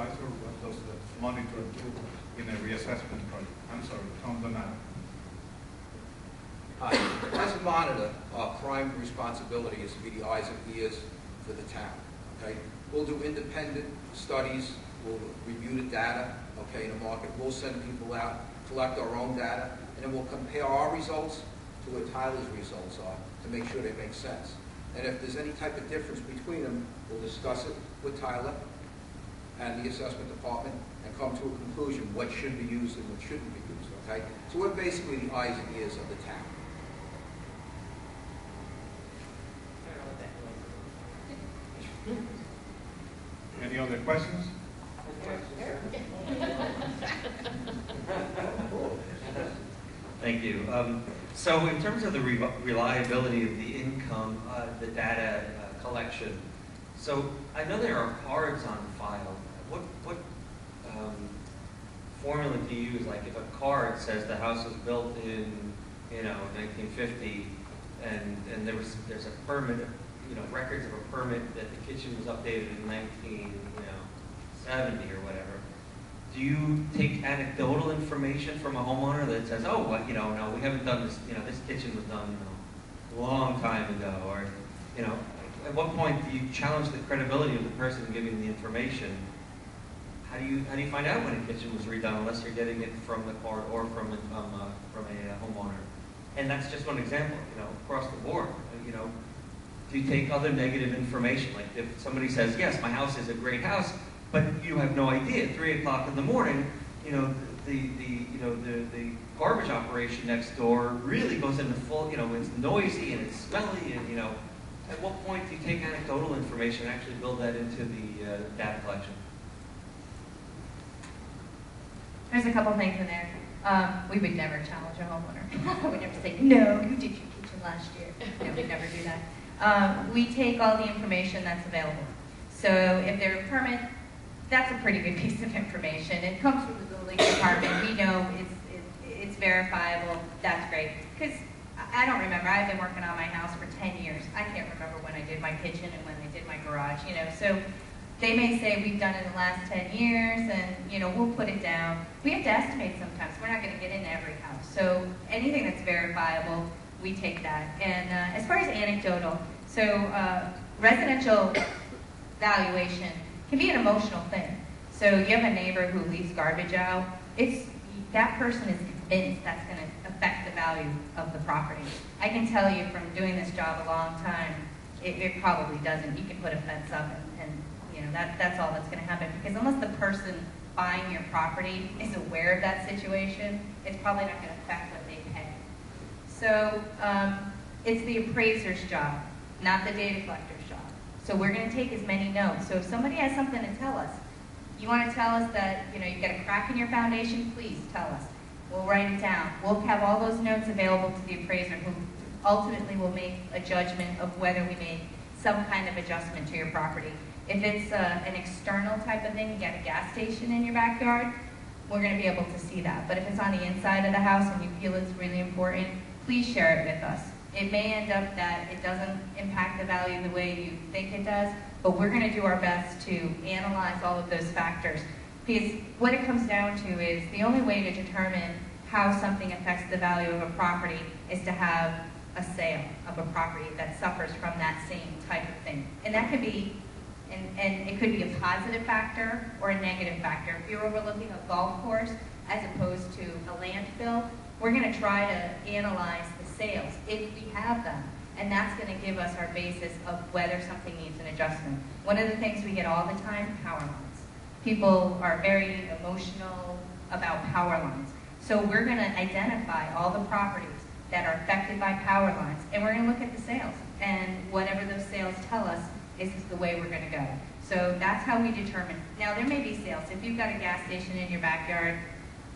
S2: supervisor, what does the uh, monitor do in a reassessment project? I'm sorry, Tom Donato.
S12: Hi. As a monitor, our prime responsibility is to be the eyes and ears for the town, okay? We'll do independent studies, we'll review the data, okay, in the market. We'll send people out, collect our own data, and then we'll compare our results to what Tyler's results are to make sure they make sense. And if there's any type of difference between them, we'll discuss it with Tyler and the assessment department and come to a conclusion what should be used and what shouldn't be used, okay? So we're basically the eyes and ears of the town.
S2: Any other questions?
S8: Thank you. Um, So in terms of the re- reliability of the income, uh, the data uh, collection, so I know there are cards on file. What, what um, formula do you use? Like if a card says the house was built in, you know, 1950, and, and there was, there's a permit, you know, records of a permit that the kitchen was updated in 19, you know, 70 or whatever. Do you take anecdotal information from a homeowner that says, oh, well, you know, no, we haven't done this, you know, this kitchen was done, you know, a long time ago, or, you know, at what point do you challenge the credibility of the person giving the information? How do you, how do you find out when a kitchen was redone unless you're getting it from the court or from, a- um, uh, from a uh, homeowner? And that's just one example, you know, across the board, you know, do you take other negative information? Like if somebody says, yes, my house is a great house, but you have no idea, three o'clock in the morning, you know, the, the, you know, the, the garbage operation next door really goes into full, you know, it's noisy and it's smelly and, you know, at what point do you take anecdotal information and actually build that into the uh, data collection?
S3: There's a couple things in there. Um, we would never challenge a homeowner. we'd never say, no, you did your kitchen last year. No, we'd never do that. Um, we take all the information that's available. So if there's a permit, that's a pretty good piece of information. It comes from the building department. We know it's, it, it's verifiable. That's great. Because I don't remember. I've been working on my house for 10 years. I can't remember when I did my kitchen and when I did my garage, you know. So they may say we've done it in the last 10 years and, you know, we'll put it down. We have to estimate sometimes. We're not going to get into every house. So anything that's verifiable, we take that. And uh, as far as anecdotal, so uh, residential valuation can be an emotional thing. So you have a neighbor who leaves garbage out. It's that person is convinced that's going to affect the value of the property. I can tell you from doing this job a long time, it, it probably doesn't. You can put a fence up and you know that that's all that's going to happen because unless the person buying your property is aware of that situation, it's probably not going to affect what they pay. So um, it's the appraiser's job, not the data collector's job. So we're going to take as many notes. So if somebody has something to tell us, you want to tell us that you know you've got a crack in your foundation, please tell us. We'll write it down. We'll have all those notes available to the appraiser who ultimately will make a judgment of whether we made some kind of adjustment to your property. If it's uh, an external type of thing, you got a gas station in your backyard, we're going to be able to see that. But if it's on the inside of the house and you feel it's really important, please share it with us. It may end up that it doesn't impact the value the way you think it does, but we're going to do our best to analyze all of those factors. Because what it comes down to is the only way to determine how something affects the value of a property is to have a sale of a property that suffers from that same type of thing. And that could be, and, and it could be a positive factor or a negative factor. If you're overlooking a golf course as opposed to a landfill, we're gonna try to analyze the sales, if we have them. And that's gonna give us our basis of whether something needs an adjustment. One of the things we get all the time, power lines. People are very emotional about power lines. So we're gonna identify all the properties that are affected by power lines, and we're gonna look at the sales. And whatever those sales tell us is the way we're gonna go. So that's how we determine. Now, there may be sales. If you've got a gas station in your backyard,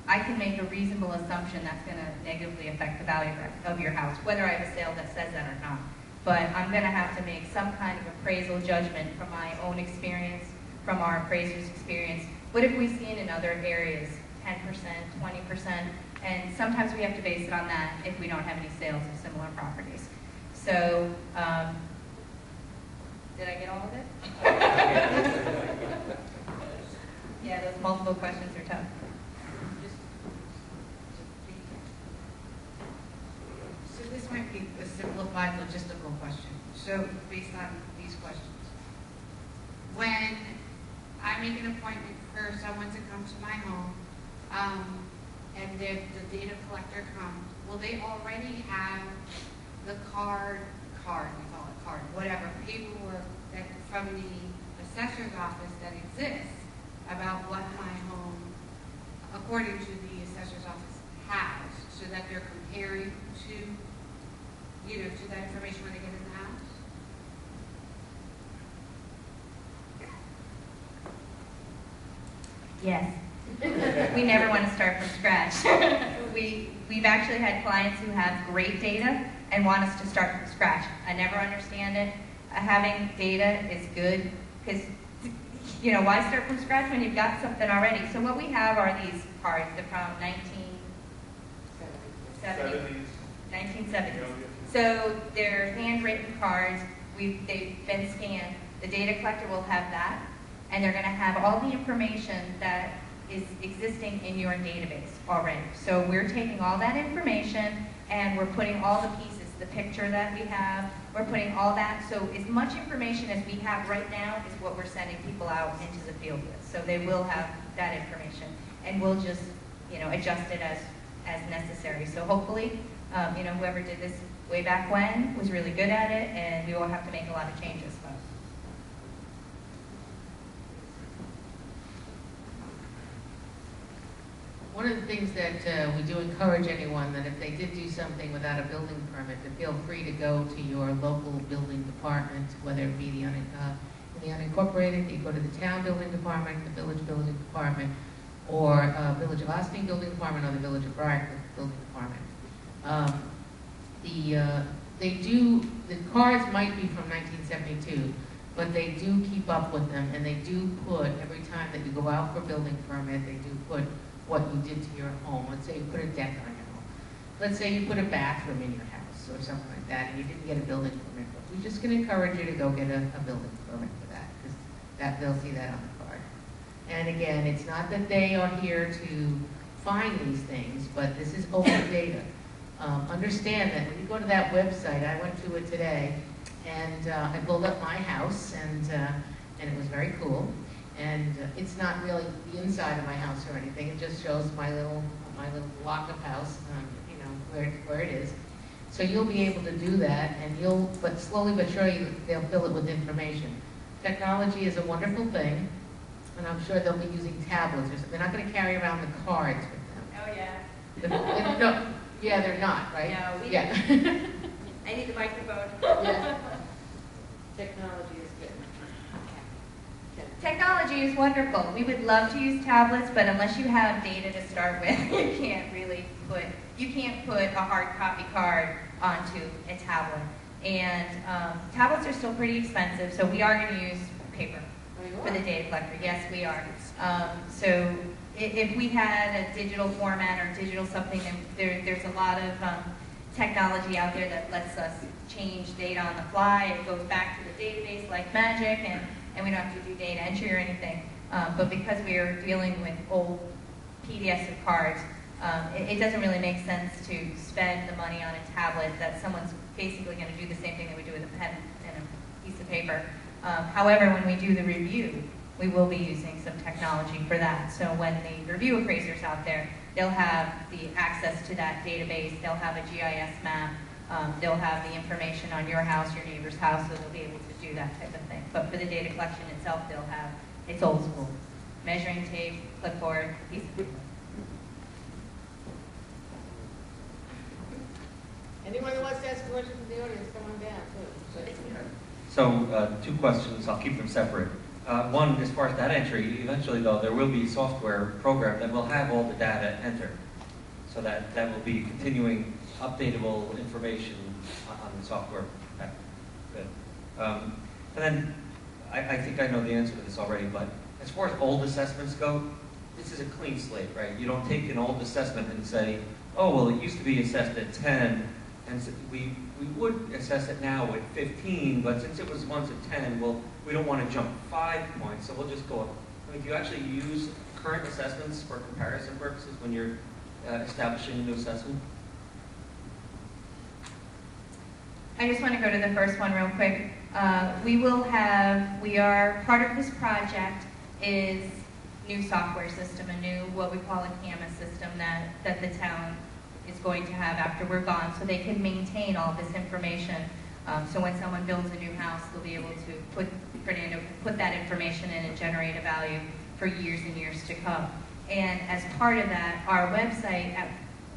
S3: I can make a reasonable assumption that's gonna negatively affect the value of your house, whether I have a sale that says that or not. But I'm gonna have to make some kind of appraisal judgment from my own experience, from our appraiser's experience. What have we seen in other areas? Ten percent, twenty percent? And sometimes we have to base it on that if we don't have any sales of similar properties. So, um, did I get all of it? Yeah, those multiple questions are tough.
S11: So this might be a simplified logistical question. So based on these questions. When I make an appointment for someone to come to my home, um, and the, the data collector comes, will they already have the card, card, we call it card, whatever, paperwork that, from the assessor's office that exists about what my home, according to the assessor's office, has, so that they're comparing to, you know, to that information when they get in the house?
S3: Yes. We never want to start from scratch. We, we've actually had clients who have great data and want us to start from scratch. I never understand it. Uh, Having data is good because, you know, why start from scratch when you've got something already? So what we have are these cards, they're from 1970. 1970s. So they're handwritten cards, we've, they've been scanned. The data collector will have that, and they're gonna have all the information that is existing in your database already. So we're taking all that information and we're putting all the pieces, the picture that we have, we're putting all that. So as much information as we have right now is what we're sending people out into the field with. So they will have that information, and we'll just, you know, adjust it as, as necessary. So hopefully, um, you know, whoever did this way back when was really good at it, and we won't have to make a lot of changes. But
S1: One of the things that uh, we do encourage anyone, that if they did do something without a building permit, to feel free to go to your local building department, whether it be the un- uh, the unincorporated, you go to the town building department, the village building department, or uh, Village of Ossining Building Department, or the Village of Briarcliff Building Department. Um, The, uh, they do, the cards might be from 1972, but they do keep up with them, and they do put, every time that you go out for building permit, they do put what you did to your home. Let's say you put a deck on your home. Let's say you put a bathroom in your house, or something like that, and you didn't get a building permit. We're just gonna encourage you to go get a, a building permit for that, because that, they'll see that on the card. And again, it's not that they are here to find these things, but this is open data. Um, understand that when you go to that website, I went to it today, and uh, I pulled up my house, and, uh, and it was very cool. And uh, it's not really the inside of my house or anything, it just shows my little, my little block of house, um, you know, where, where it is. So you'll be able to do that, and you'll, but slowly but surely, they'll fill it with information. Technology is a wonderful thing, and I'm sure they'll be using tablets or something. They're not gonna carry around the cards with them.
S3: oh yeah,
S1: The- they- no, Yeah, they're not, right?
S3: No, we-
S1: Yeah.
S3: I need the microphone.
S1: Yeah. Technology.
S3: Technology is wonderful. We would love to use tablets, but unless you have data to start with, you can't really put, you can't put a hard copy card onto a tablet. And um, tablets are still pretty expensive, so we are going to use paper for the data collector. Yes, we are. Um, so if we had a digital format or digital something, then there, there's a lot of um, technology out there that lets us change data on the fly. It goes back to the database like magic, and, and we don't have to do data entry or anything. Um, but because we are dealing with old PDFs of cards, Um, it, it doesn't really make sense to spend the money on a tablet that someone's basically going to do the same thing that we do with a pen and a piece of paper. Um, however, when we do the review, we will be using some technology for that. So when the review appraisers out there, they'll have the access to that database, they'll have a GIS map, um, they'll have the information on your house, your neighbor's house, so they'll be able to do that type of thing. But for the data collection itself, they'll have, it's old school. Measuring tape, clipboard, piece of paper.
S1: Anyone who wants to ask a question from the audience, come on down, too.
S8: So, uh, two questions, I'll keep them separate. Uh, One, as far as data entry, eventually though, there will be a software program that will have all the data entered. So that, that will be continuing updatable information on on the software. Good. Um, And then, I, I think I know the answer to this already, but as far as old assessments go, this is a clean slate, right? You don't take an old assessment and say, oh, well, it used to be assessed at 10, and s- we, we would assess it now at 15, but since it was once at 10, well, we don't want to jump five points, so we'll just go up. I mean, do you actually use current assessments for comparison purposes when you're uh, establishing a new assessment?
S3: I just want to go to the first one real quick. Uh, We will have, we are, part of this project is new software system, a new, what we call a CAMA system that, that the town is going to have after we're gone, so they can maintain all this information. Um, So when someone builds a new house, they'll be able to put, Fernando, put that information in and generate a value for years and years to come. And as part of that, our website, at-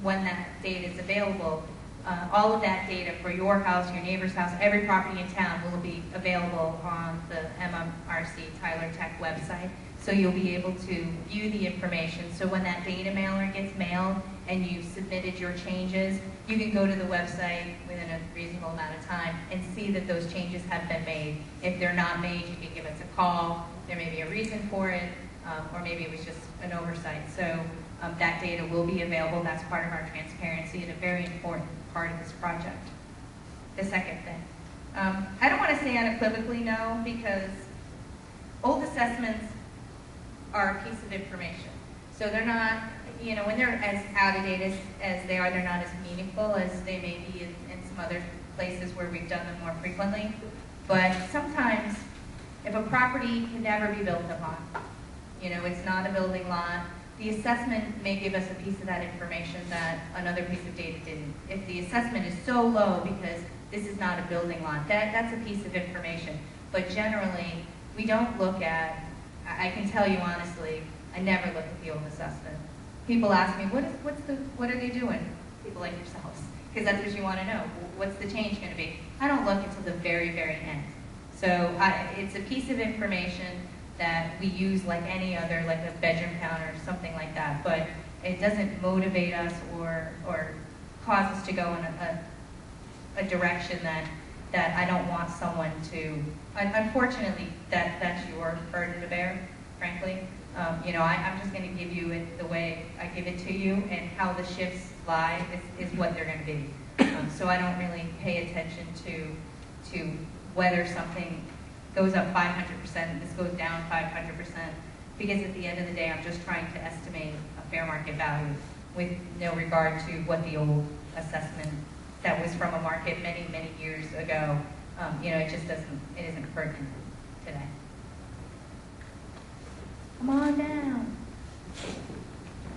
S3: when that data is available, uh, all of that data for your house, your neighbor's house, every property in town will be available on the MMRC Tyler Tech website. So you'll be able to view the information. So when that data mailer gets mailed and you've submitted your changes, you can go to the website within a reasonable amount of time and see that those changes have been made. If they're not made, you can give us a call. There may be a reason for it, um, or maybe it was just an oversight. So um, that data will be available. That's part of our transparency and a very important part of this project. The second thing, um, I don't want to say unequivocally no because old assessments are a piece of information. So they're not, you know, when they're as out of date as, as they are, they're not as meaningful as they may be in, in some other places where we've done them more frequently. But sometimes, if a property can never be built upon, you know, it's not a building lot, the assessment may give us a piece of that information that another piece of data didn't. If the assessment is so low because this is not a building lot, that, that's a piece of information. But generally, we don't look at, I can tell you honestly, I never look at the old assessment. People ask me, what is, what's the, what are they doing? People like yourselves, because that's what you want to know. What's the change going to be? I don't look until the very, very end. So I, it's a piece of information that we use like any other, like a bedroom count or something like that, but it doesn't motivate us or, or cause us to go in a, a, a direction that, that I don't want someone to, unfortunately, that, that's your burden to bear, frankly. Um, you know, I, I'm just gonna give you it the way I give it to you, and how the shifts lie is, is what they're gonna be. Um, so I don't really pay attention to, to whether something goes up five hundred percent, and this goes down five hundred percent, because at the end of the day, I'm just trying to estimate a fair market value with no regard to what the old assessment that was from a market many, many years ago, um, you know, it just doesn't, it isn't pertinent today. Come on down.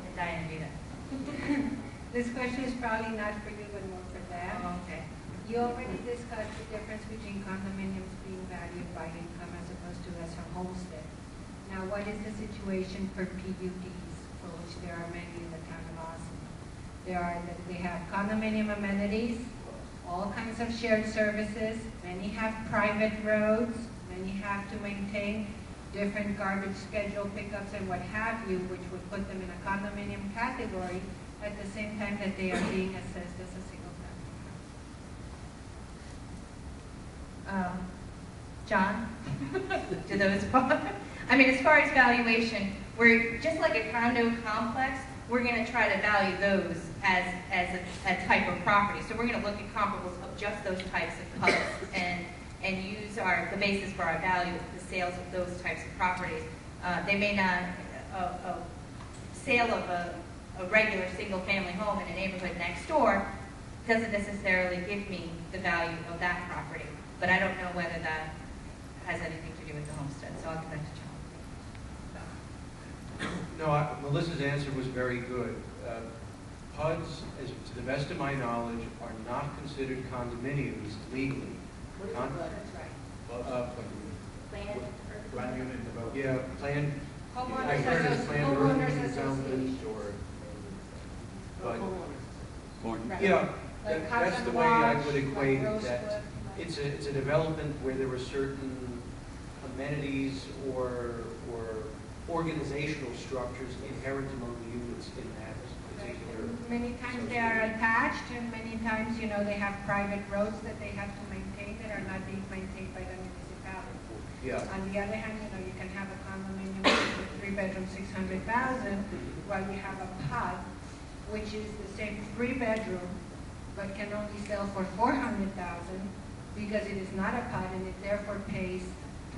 S3: Let Diana do that.
S11: This question is probably not for you, but more for them.
S3: Oh, okay.
S11: You already discussed the difference between condominiums by income as opposed to as a homestead. Now, what is the situation for PUDs, for which there are many in the town of Ossining? There are, they have condominium amenities, all kinds of shared services, many have private roads, many have to maintain different garbage schedule pickups and what have you, which would put them in a condominium category at the same time that they are being assessed as a single family.
S3: Um, John, do those? I mean, as far as valuation, we're, just like a condo complex, we're gonna try to value those as, as a, a type of property. So we're gonna look at comparables of just those types of PUDs and, and use our, the basis for our value, of the sales of those types of properties. Uh, they may not, a, a sale of a, a regular single-family home in a neighborhood next door, doesn't necessarily give me the value of that property. But I don't know whether that has anything to do with the homestead, so I'll give that to John.
S6: No, I- Melissa's answer was very good. Uh, PUDs, as to the best of my knowledge, are not considered condominiums legally. Con- uh,
S3: Planned
S5: Brand unit development.
S6: Yeah, planned, I
S11: Homeowners
S6: heard of
S11: associ-
S6: planned
S11: homeowners
S6: urban development
S11: association.
S6: or, but,
S11: Right.
S6: yeah,
S11: Like
S6: that's the way I would equate
S11: Rosewood,
S6: that.
S11: like-
S6: It's a, it's a development where there were certain amenities or, or organizational structures inherent among the units in that particular.
S11: Many times they are attached, and many times, you know, they have private roads that they have to maintain that are not being maintained by the municipality.
S6: Yeah,
S11: On the other hand, you know, you can have a condominium with three-bedroom, six hundred thousand, while you have a PUD, which is the same three-bedroom, but can only sell for four hundred thousand, because it is not a pod, and it therefore pays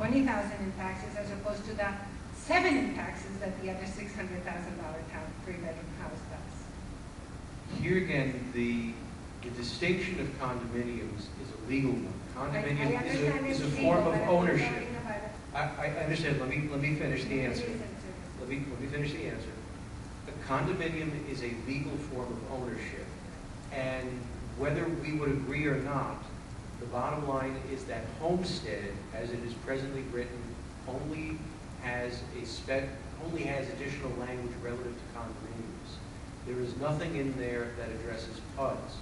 S11: twenty thousand in taxes, as opposed to the seven in taxes that the other six hundred thousand dollar town, three-bedroom house does.
S6: here again, the, the distinction of condominiums is a legal one.
S11: I- I
S6: Condominium is a, is a form
S11: legal,
S6: of ownership.
S11: talking about it.
S6: I, I understand, let me, let me finish the answer. Let me, let me finish the answer. A condominium is a legal form of ownership. And whether we would agree or not, bottom line is that homestead, as it is presently written, only has a spec, only has additional language relative to condominiums. There is nothing in there that addresses PUDs.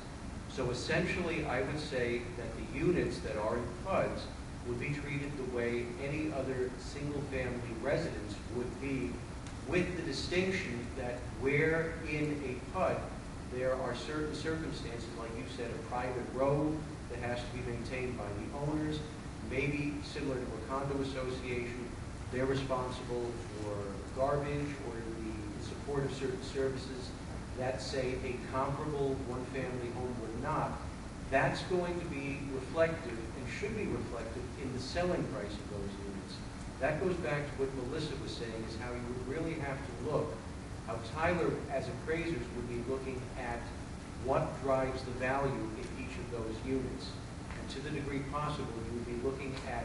S6: So essentially, I would say that the units that are in PUDs would be treated the way any other single-family residence would be, with the distinction that where in a PUD, there are certain circumstances, like you said, a private road has to be maintained by the owners, maybe similar to a condo association, they're responsible for garbage or the support of certain services that, say, a comparable one-family home would not, that's going to be reflective and should be reflective in the selling price of those units. That goes back to what Melissa was saying, is how you would really have to look, how Tyler, as appraisers, would be looking at what drives the value those units. And to the degree possible, you would be looking at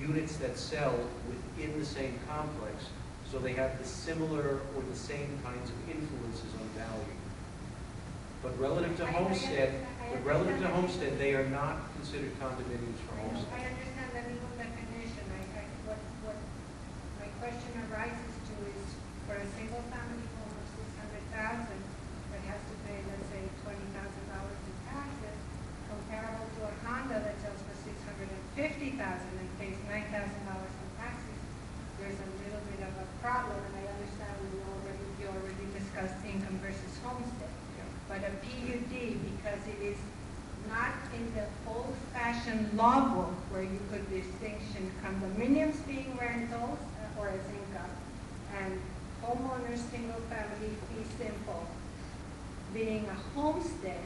S6: units that sell within the same complex, so they have the similar or the same kinds of influences on value. But relative to
S11: I-
S6: homestead,
S11: I
S6: but relative to homestead, they are not considered condominiums for homestead.
S11: I understand the legal definition, what, what my question arises to is, for a single family $60,000 and pays $9,000 in taxes, there's a little bit of a problem, and I understand we already, already discussed income versus homestead. Yeah. But a PUD, because it is not in the old-fashioned law book where you could distinction condominiums being rentals uh, or as income, and homeowners single-family fee simple being a homestead,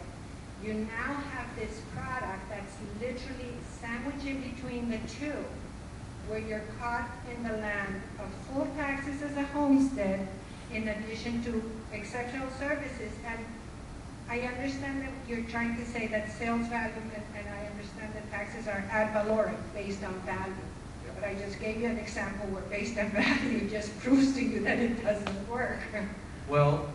S11: you now have this product that's literally sandwiched in between the two, where you're caught in the land of full taxes as a homestead, in addition to exceptional services, and I understand that you're trying to say that sales value, and, and I understand that taxes are ad valorem, based on value. But I just gave you an example where based on value just proves to you that it doesn't work.
S6: Well,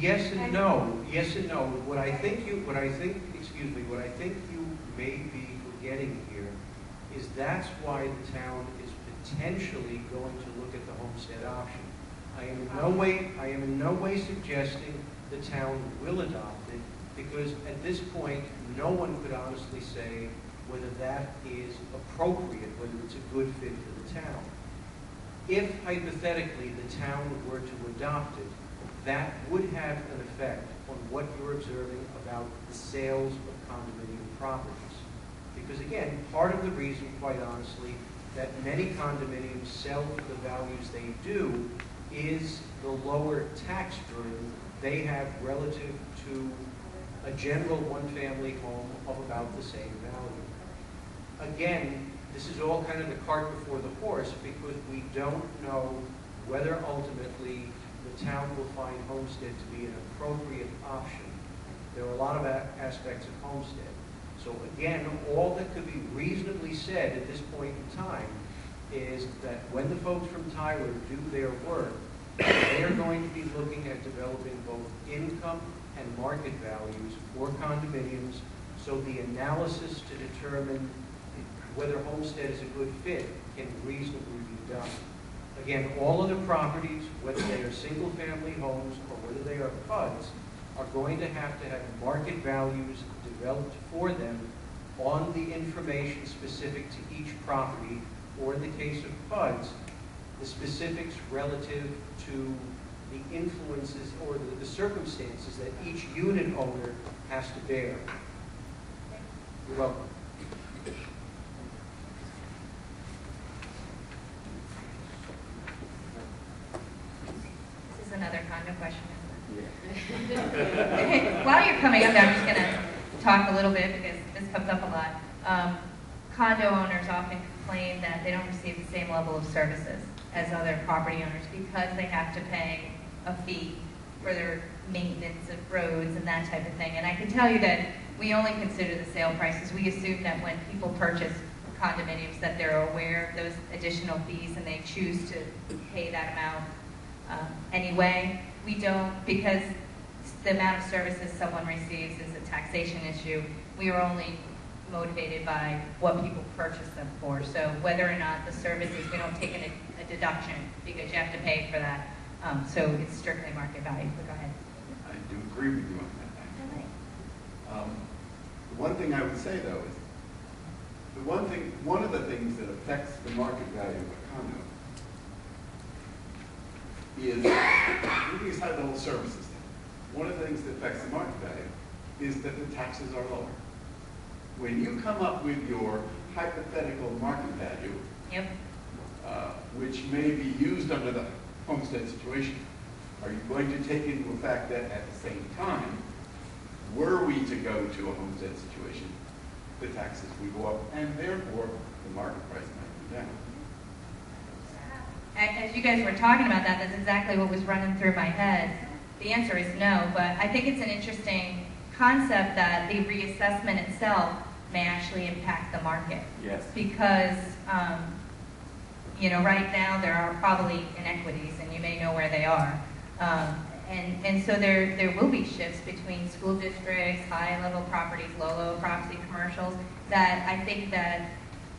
S6: yes and no, yes and no. What I think you, what I think, excuse me, what I think you may be forgetting here is that's why the town is potentially going to look at the homestead option. I am in no way, I am in no way suggesting the town will adopt it, because at this point, no one could honestly say whether that is appropriate, whether it's a good fit for the town. If hypothetically the town were to adopt it, that would have an effect on what you're observing about the sales of condominium properties. Because again, part of the reason, quite honestly, that many condominiums sell for the values they do is the lower tax burden they have relative to a general one-family home of about the same value. Again, this is all kind of the cart before the horse because we don't know whether ultimately town will find homestead to be an appropriate option. There are a lot of aspects of homestead. So again, all that could be reasonably said at this point in time is that when the folks from Tyler do their work, they are going to be looking at developing both income and market values for condominiums, so the analysis to determine whether homestead is a good fit can reasonably be done. Again, all of the properties, whether they are single-family homes or whether they are PUDs, are going to have to have market values developed for them on the information specific to each property, or in the case of PUDs, the specifics relative to the influences or the- the circumstances that each unit owner has to bear. You're welcome.
S3: This is another condo question. While you're coming up, I'm just going to talk a little bit because this comes up a lot. Um, Condo owners often complain that they don't receive the same level of services as other property owners because they have to pay a fee for their maintenance of roads and that type of thing. And I can tell you that we only consider the sale prices. We assume that when people purchase condominiums that they're aware of those additional fees and they choose to pay that amount um, anyway. We don't, because the amount of services someone receives is taxation issue, we are only motivated by what people purchase them for. So whether or not the services, we don't take a, a deduction because you have to pay for that. Um, so it's strictly market value. But go ahead.
S5: I do agree with you on that. Um, The one thing I would say, though, is, the one thing, one of the things that affects the market value of a condo is, leaving aside the whole services thing, one of the things that affects the market value is that the taxes are lower. When you come up with your hypothetical market value,
S3: Yep.
S5: uh, which may be used under the homestead situation, are you going to take into effect that at the same time, were we to go to a homestead situation, the taxes would go up, and therefore, the market price might go down?
S3: As you guys were talking about that, that's exactly what was running through my head. The answer is no, but I think it's an interesting concept that the reassessment itself may actually impact the market.
S5: Yes.
S3: Because, um, you know, right now, there are probably inequities, and you may know where they are. Um, and, and so there, there will be shifts between school districts, high-level properties, low-level property, commercials, that I think that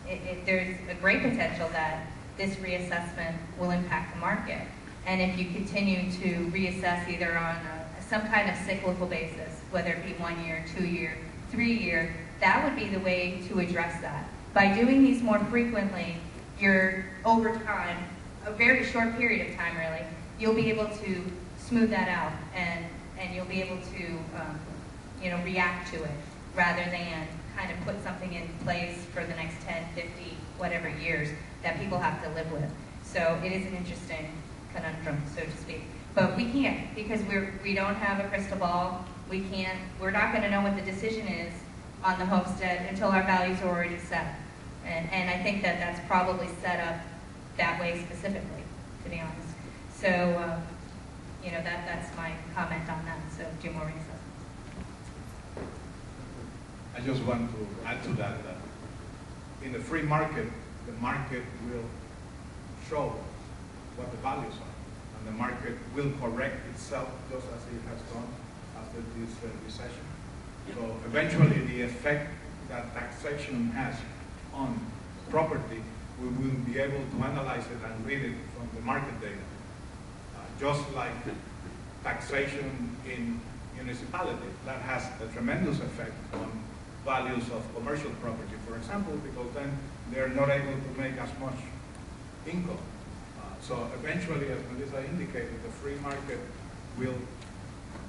S3: it, it, there's a great potential that this reassessment will impact the market. And if you continue to reassess either on a, some kind of cyclical basis, whether it be one year, two year, three year, that would be the way to address that. By doing these more frequently, you're over time, a very short period of time really, you'll be able to smooth that out and, and you'll be able to, um, you know, react to it rather than kind of put something in place for the next 10, 50, whatever years that people have to live with. So it is an interesting conundrum, so to speak. But we can't because we're, we don't have a crystal ball. We can't, we're not going to know what the decision is on the homestead until our values are already set. And, and I think that that's probably set up that way specifically, to be honest. So, uh, you know, that, that's my comment on that. So do more research.
S2: I just want to add to that, that in the free market, the market will show what the values are. And the market will correct itself just as it has done after this uh, recession. So eventually, the effect that taxation has on property, we will be able to analyze it and read it from the market data. Uh, Just like taxation in municipality, that has a tremendous effect on values of commercial property, for example, because then they're not able to make as much income. Uh, So eventually, as Melissa indicated, the free market will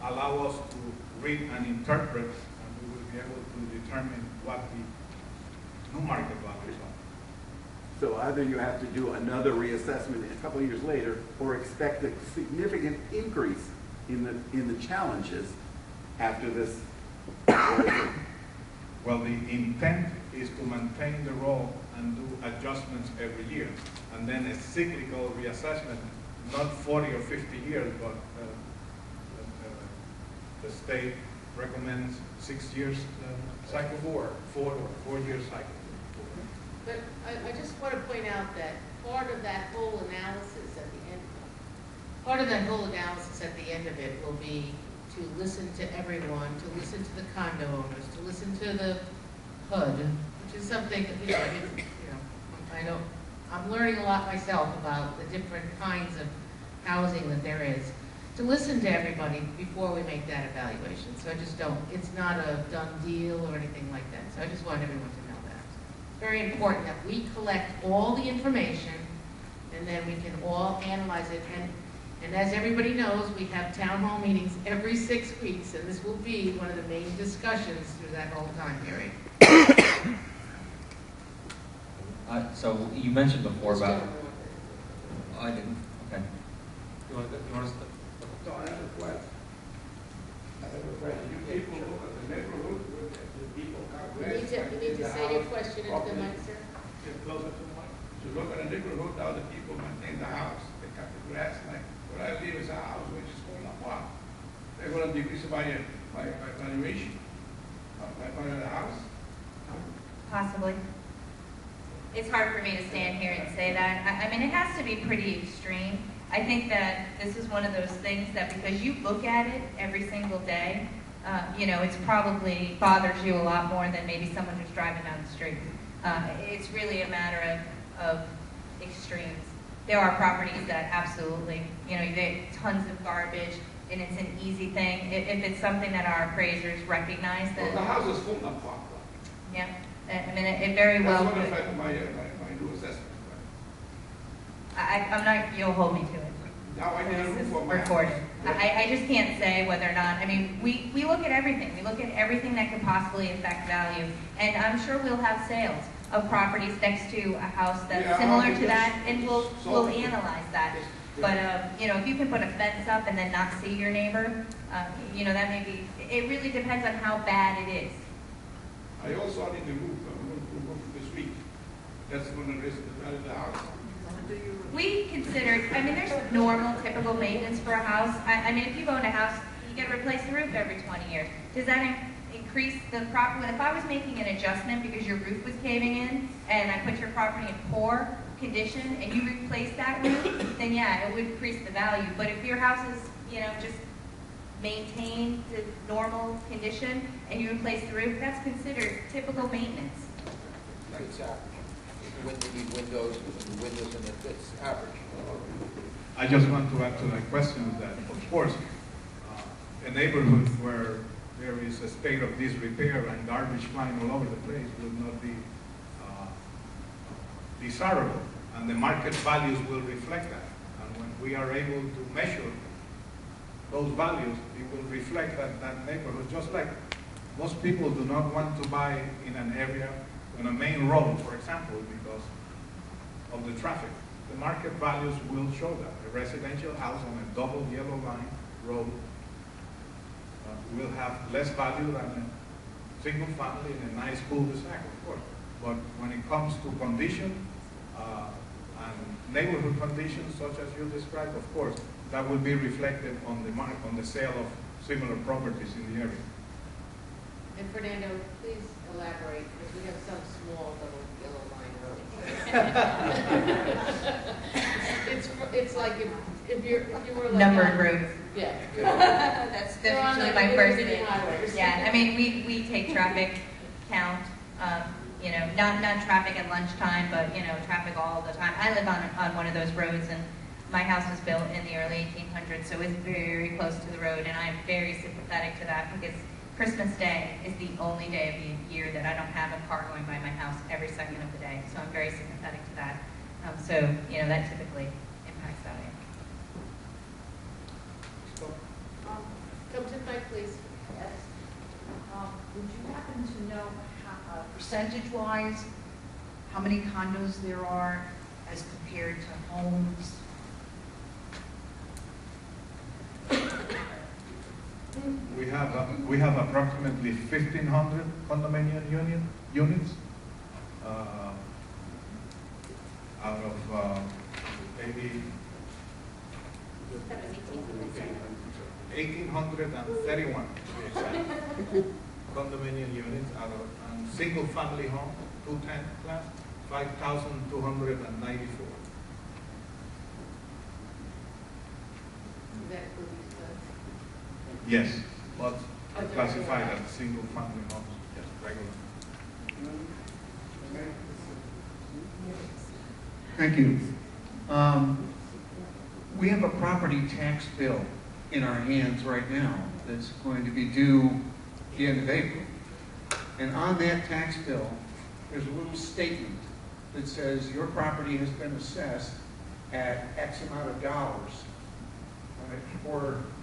S2: allow us to read and interpret, and we will be able to determine what the new market values are.
S5: So either you have to do another reassessment a couple of years later, or expect a significant increase in the, in the challenges after this.
S2: Well, the intent is to maintain the role and do adjustments every year. And then a cyclical reassessment not 40 or 50 years, but the state recommends six years uh, cycle. Four. Four, four-year cycle.
S1: But I, I just want to point out that part of that whole analysis at the end, part of that whole analysis at the end of it will be to listen to everyone, to listen to the condo owners, to listen to the PUD, which is something, that, you know, I you know, I don't, I'm learning a lot myself about the different kinds of housing that there is. To listen to everybody before we make that evaluation, so I just don't, it's not a done deal or anything like that, so I just want everyone to know that. It's very important that we collect all the information, and then we can all analyze it, and, and as everybody knows, we have town hall meetings every six weeks, and this will be one of the main discussions through that whole time period.
S8: Uh, so you mentioned before about. Oh, I didn't, okay. You want to, you want to,
S13: No, I have a question. I have a question. You people look at the neighborhood, with the people come.
S1: You need to, you need to say your question into the mic, sir.
S13: Get closer to the mic. You look at the neighborhood, how the people maintain the house, they cut the grass, like, where I live is a house which is falling apart. They're gonna decrease by, uh, by, by valuation, uh, by, by the house.
S3: Possibly. It's hard for me to stand here and say that. I, I mean, it has to be pretty extreme. I think that this is one of those things that because you look at it every single day, uh, you know, it's probably bothers you a lot more than maybe someone who's driving down the street. Uh, it's really a matter of, of extremes. There are properties that absolutely, you know, they tons of garbage, and it's an easy thing. If, if it's something that our appraisers recognize,
S13: Well,
S3: then
S13: the house is falling apart.
S3: yeah, I mean, it, it very well
S13: That's what
S3: could.
S13: affected my, my, my new assessment.
S3: I, I'm not, you'll hold me to it.
S13: Now I need a roof
S3: is
S13: my house.
S3: recorded. I, I just can't say whether or not, I mean, we, we look at everything. We look at everything that could possibly affect value. And I'm sure we'll have sales of properties next to a house
S13: Yeah,
S3: that's similar
S13: I
S3: to that, and we'll, we'll analyze that.
S13: Yes,
S3: But, um, you know, if you can put a fence up and then not see your neighbor, uh, you know, that may be, it really depends on how bad it is.
S13: I also need the roof, I'm going to roof this week. That's gonna raise the value of the house.
S3: We consider, I mean, there's normal, typical maintenance for a house. I, I mean, if you own a house, you gotta replace the roof every twenty years. Does that in- increase the property, if I was making an adjustment because your roof was caving in, and I put your property in poor condition, and you replace that roof, then yeah, it would increase the value. But if your house is, you know, just maintained to normal condition, and you replace the roof, that's considered typical maintenance.
S12: It's need windows, windows and it, it's average.
S2: I just want to add to that question that, of course, uh, a neighborhood where there is a state of disrepair and garbage flying all over the place will not be uh, desirable, and the market values will reflect that. And when we are able to measure those values, it will reflect that, that neighborhood, just like most people do not want to buy in an area, on a main road, for example, because of the traffic. The market values will show that. A residential house on a double yellow line road uh, will have less value than a single family in a nice cul-de-sac, of course. But when it comes to condition, uh, and neighborhood conditions such as you described, of course, that will be reflected on the mark, on the sale of similar properties in the area.
S1: And Fernando, please elaborate, because we have some small little yellow line roads. It's, it's like if, if you're, if you were like.
S3: Numbered
S1: on-
S3: roads.
S1: Yeah.
S3: That's,
S1: They're on
S3: that's usually
S1: like
S3: my first
S1: little
S3: thing.
S1: highways.
S3: Yeah, I mean, we, we take traffic count, um, you know, not, not traffic at lunchtime, but, you know, traffic all the time. I live on, on one of those roads and my house was built in the early eighteen hundreds, so it's very close to the road and I'm very sympathetic to that because Christmas Day is the only day of the year that I don't have a car going by my house every second of the day, so I'm very sympathetic to that. Um, so, you know, that typically impacts that.
S1: Um, Come to the mic, please.
S7: Yes. Um, Would you happen to know uh, percentage-wise, how many condos there are as compared to homes?
S2: We have, uh, we have approximately 1,500 condominium union, units uh, out of uh, maybe 1,831 condominium units out of um, single family home, 210 class,
S1: 5,294.
S2: Yes, but classified as single-family homes, yes, regular.
S14: Thank you. Um, We have a property tax bill in our hands right now that's going to be due the end of April. And on that tax bill, there's a little statement that says your property has been assessed at X amount of dollars right, for, for, for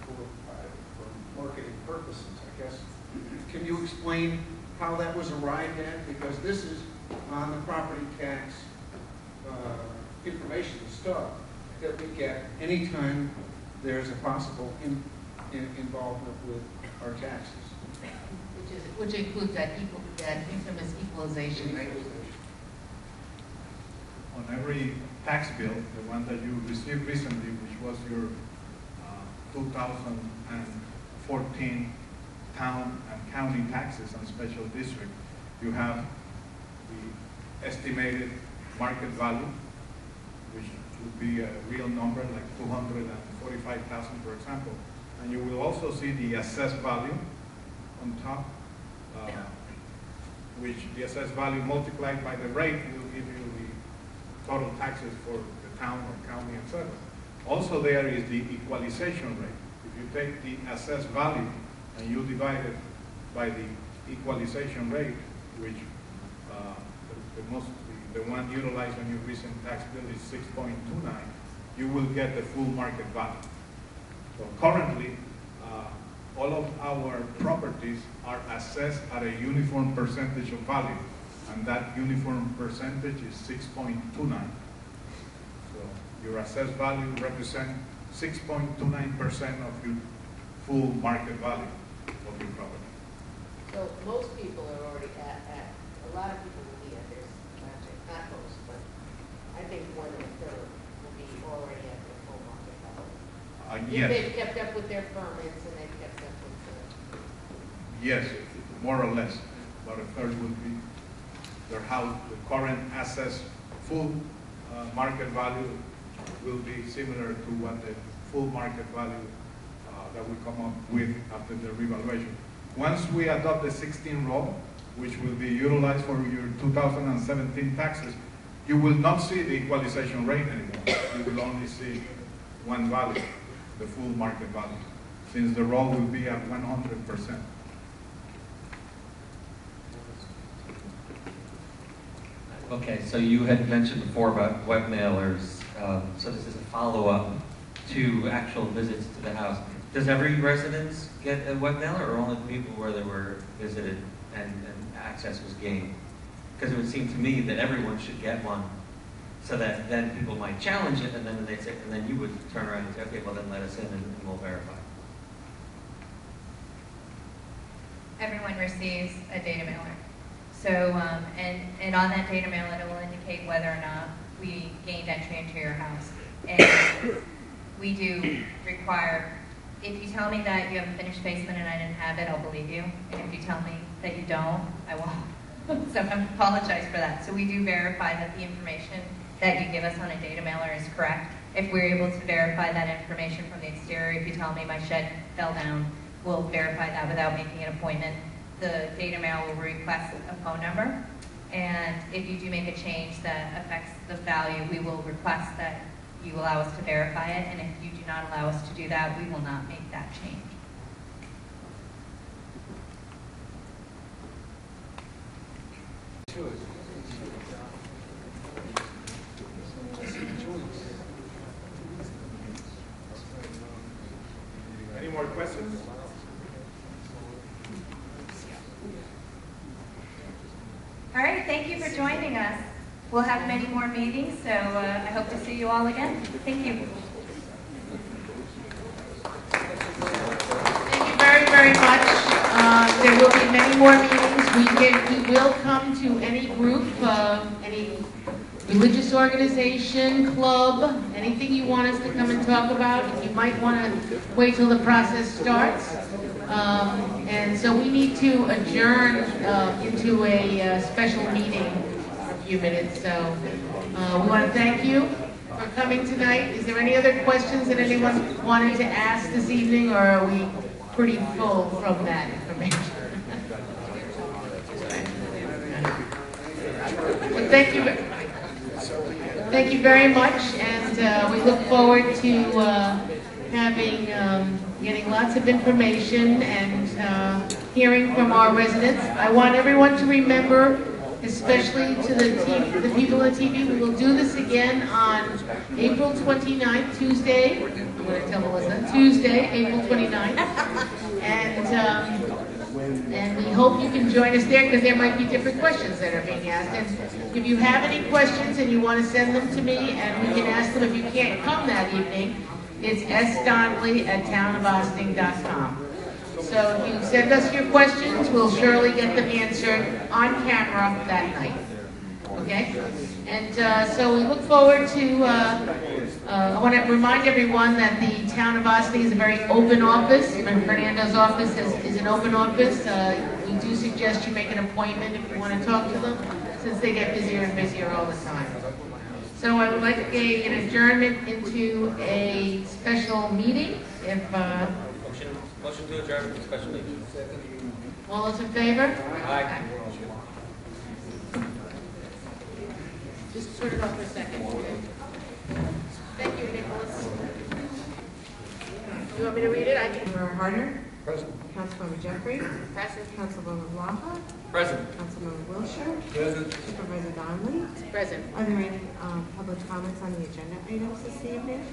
S14: marketing purposes, I guess. Can you explain how that was arrived at? Because this is on the property tax uh, information stuff that we get anytime there's a possible in- in- involvement with our taxes.
S1: Which is, which includes that equal, that infamous equalization rate.
S2: On every tax bill, the one that you received recently, which was your uh, 2014 town and county taxes and special district, you have the estimated market value, which would be a real number, like 245,000, for example. And you will also see the assessed value on top, uh, which the assessed value multiplied by the rate will give you the total taxes for the town or county, etc. Also there is the equalization rate. You take the assessed value and you divide it by the equalization rate, which uh, the, the most, the, the one utilized on your recent tax bill is 6.29, you will get the full market value. So currently, uh, all of our properties are assessed at a uniform percentage of value, and that uniform percentage is 6.29. So your assessed value represents 6.29% of your full market value of your property.
S1: So most people are already at, at, a lot of people will be at this, not most, but I think more than a third will be already at their full market value.
S2: Uh,
S1: If
S2: yes.
S1: they've kept up with their permits and they've kept up with the,
S2: Yes, more or less, about a third would be their house, the current assets, full uh, market value will be similar to what the full market value uh, that we come up with after the revaluation. Once we adopt the 16 law, which will be utilized for your 2017 taxes, you will not see the equalization rate anymore. You will only see one value, the full market value, since the roll will be at 100 percent.
S8: Okay, so you had mentioned before about web mailers, um, so this is a follow-up to actual visits to the house. Does every residence get a web mailer, or only the people where they were visited and, and access was gained? Because it would seem to me that everyone should get one, so that then people might challenge it, and then they'd say, and then you would turn around and say, okay, well then let us in and, and we'll verify.
S3: everyone receives a data mailer. So, um, and, and on that data mailer, it will indicate whether or not we gained entry into your house. And we do require, if you tell me that you have a finished basement and I didn't have it, I'll believe you. And if you tell me that you don't, I won't. So I apologize for that. So we do verify that the information that you give us on a data mailer is correct. If we're able to verify that information from the exterior, if you tell me my shed fell down, we'll verify that without making an appointment. The data mail will request a phone number, and if you do make a change that affects the value, we will request that you allow us to verify it, and if you do not allow us to do that, we will not make that change.
S2: Any more questions?
S3: All right, thank you for joining us. We'll have many more meetings, so uh, I hope to see you all again. Thank you.
S1: Thank you very, very much. Uh, There will be many more meetings. We can, we will come to any group, uh, any religious organization, club, anything you want us to come and talk about. You might want to wait till the process starts. Um, And so we need to adjourn uh, into a uh, special meeting few minutes. So uh, we want to thank you for coming tonight. Is there any other questions that anyone wanted to ask this evening, or are we pretty full from that information? Well, thank you, thank you very much, and uh, we look forward to uh, having, um, getting lots of information and uh, hearing from our residents. I want everyone to remember, especially to the TV, the people on TV, we will do this again on April 29th, Tuesday. I'm going to tell Melissa, Tuesday, April 29th. And, um, and we hope you can join us there because there might be different questions that are being asked. And if you have any questions and you want to send them to me and we can ask them if you can't come that evening, it's sdonnelly@townofossining.com. So if you send us your questions, we'll surely get them answered on camera that night. Okay? And uh, so we look forward to, uh, uh, I want to remind everyone that the town of Ossining is a very open office. Fernando's office is, is an open office. Uh, We do suggest you make an appointment if you want to talk to them, since they get busier and busier all the time. So I would like a- an adjournment into a special meeting, if, uh,
S8: Motion, motion to adjourn for special meeting.
S1: all those in favor?
S8: Aye.
S1: Just turn it off for a second. Thank you, Nicholas. You want me to read it? I can.
S15: Councilmember Harder?
S6: Present.
S15: Councilmember Jeffries?
S1: Present.
S15: Councilmember Blanca?
S8: Present.
S15: Councilmember Wiltshire?
S6: Present.
S15: Supervisor Donnelly?
S1: Present.
S15: Are there any um, public comments on the agenda items this evening?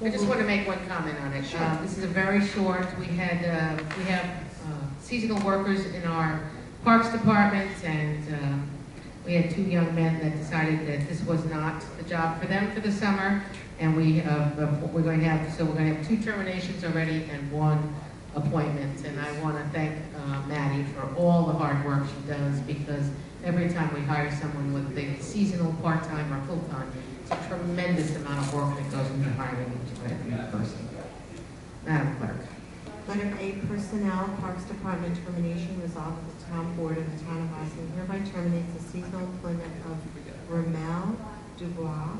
S1: I just want to make one comment on it. Uh, This is a very short, we had, uh, we have uh, seasonal workers in our Parks Department, and uh, we had two young men that decided that this was not the job for them for the summer, and we, we're going to have, so we're going to have two terminations already and one appointment. And I want to thank uh, Maddie for all the hard work she does, because every time we hire someone with the seasonal, part-time, or full-time, it's a tremendous amount of work that goes into hiring each new person. Madam Clerk.
S15: Letter A, Personnel, Parks Department termination resolved that the town board of the town of Ossining hereby terminates the seasonal employment of Ramel Dubois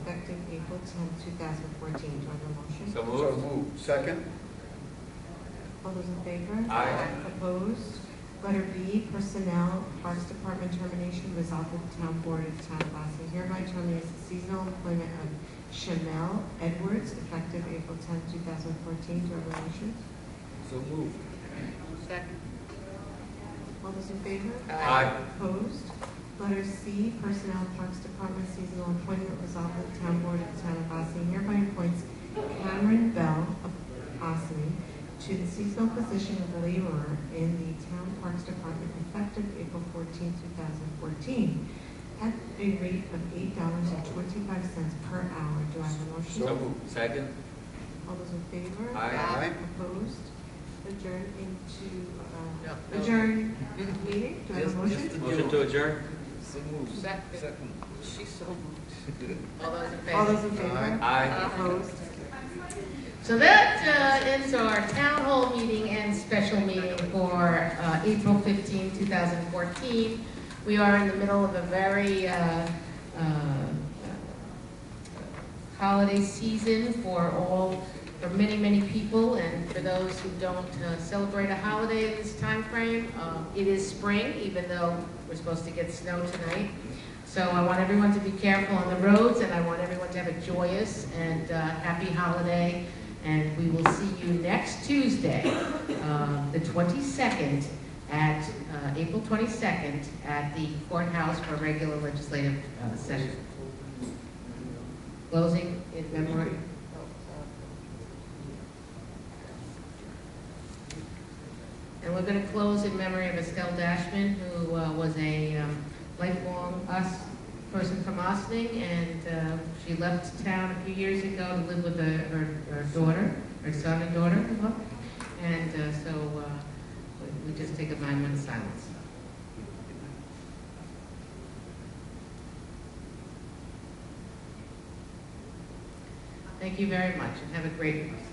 S15: effective April 10, 2014. Do I have a motion?
S8: So
S2: So
S8: moved.
S2: moved. Second?
S15: All those in favor?
S8: Aye.
S15: Opposed? Letter B, Personnel, Parks Department termination resolved that the town board of the town of Ossining hereby terminates the seasonal employment of Chanel Edwards effective April 10, 2014. Do I have a motion?
S8: So moved.
S1: Second.
S15: All those in favor?
S8: Aye.
S15: Opposed? Letter C, Personnel Parks Department seasonal employment resolved that the town board of the town of Ossining hereby appoints Cameron Bell of Boston to the seasonal position of laborer in the town parks department effective April 14, 2014, at a rate of $8.25 per hour. Do I have a motion?
S8: So moved. Second.
S15: All those in favor?
S8: Aye.
S2: Aye.
S15: Opposed? Adjourn into, uh,
S1: no.
S15: adjourn meeting? Do I have a motion?
S8: Motion to adjourn?
S1: Second. She's so moved. All those in favor?
S15: All those in favor?
S8: Aye.
S15: Opposed?
S1: So that uh, ends our town hall meeting and special meeting for uh, April 15, 2014. We are in the middle of a very uh, uh, holiday season for all, for many, many people, and for those who don't uh, celebrate a holiday in this time frame, uh, it is spring, even though we're supposed to get snow tonight. So I want everyone to be careful on the roads, and I want everyone to have a joyous and uh, happy holiday. And we will see you next Tuesday, uh, the 22nd, at, uh, April 22nd, at the courthouse for regular legislative uh, session. Closing in memory. And we're going to close in memory of Estelle Dashman, who uh, was a um, lifelong us person from Ossining, and uh, she left town a few years ago to live with a, her, her daughter, her son and daughter. And uh, so uh, we, just take a nine-minute silence. Thank you very much, and have a great week.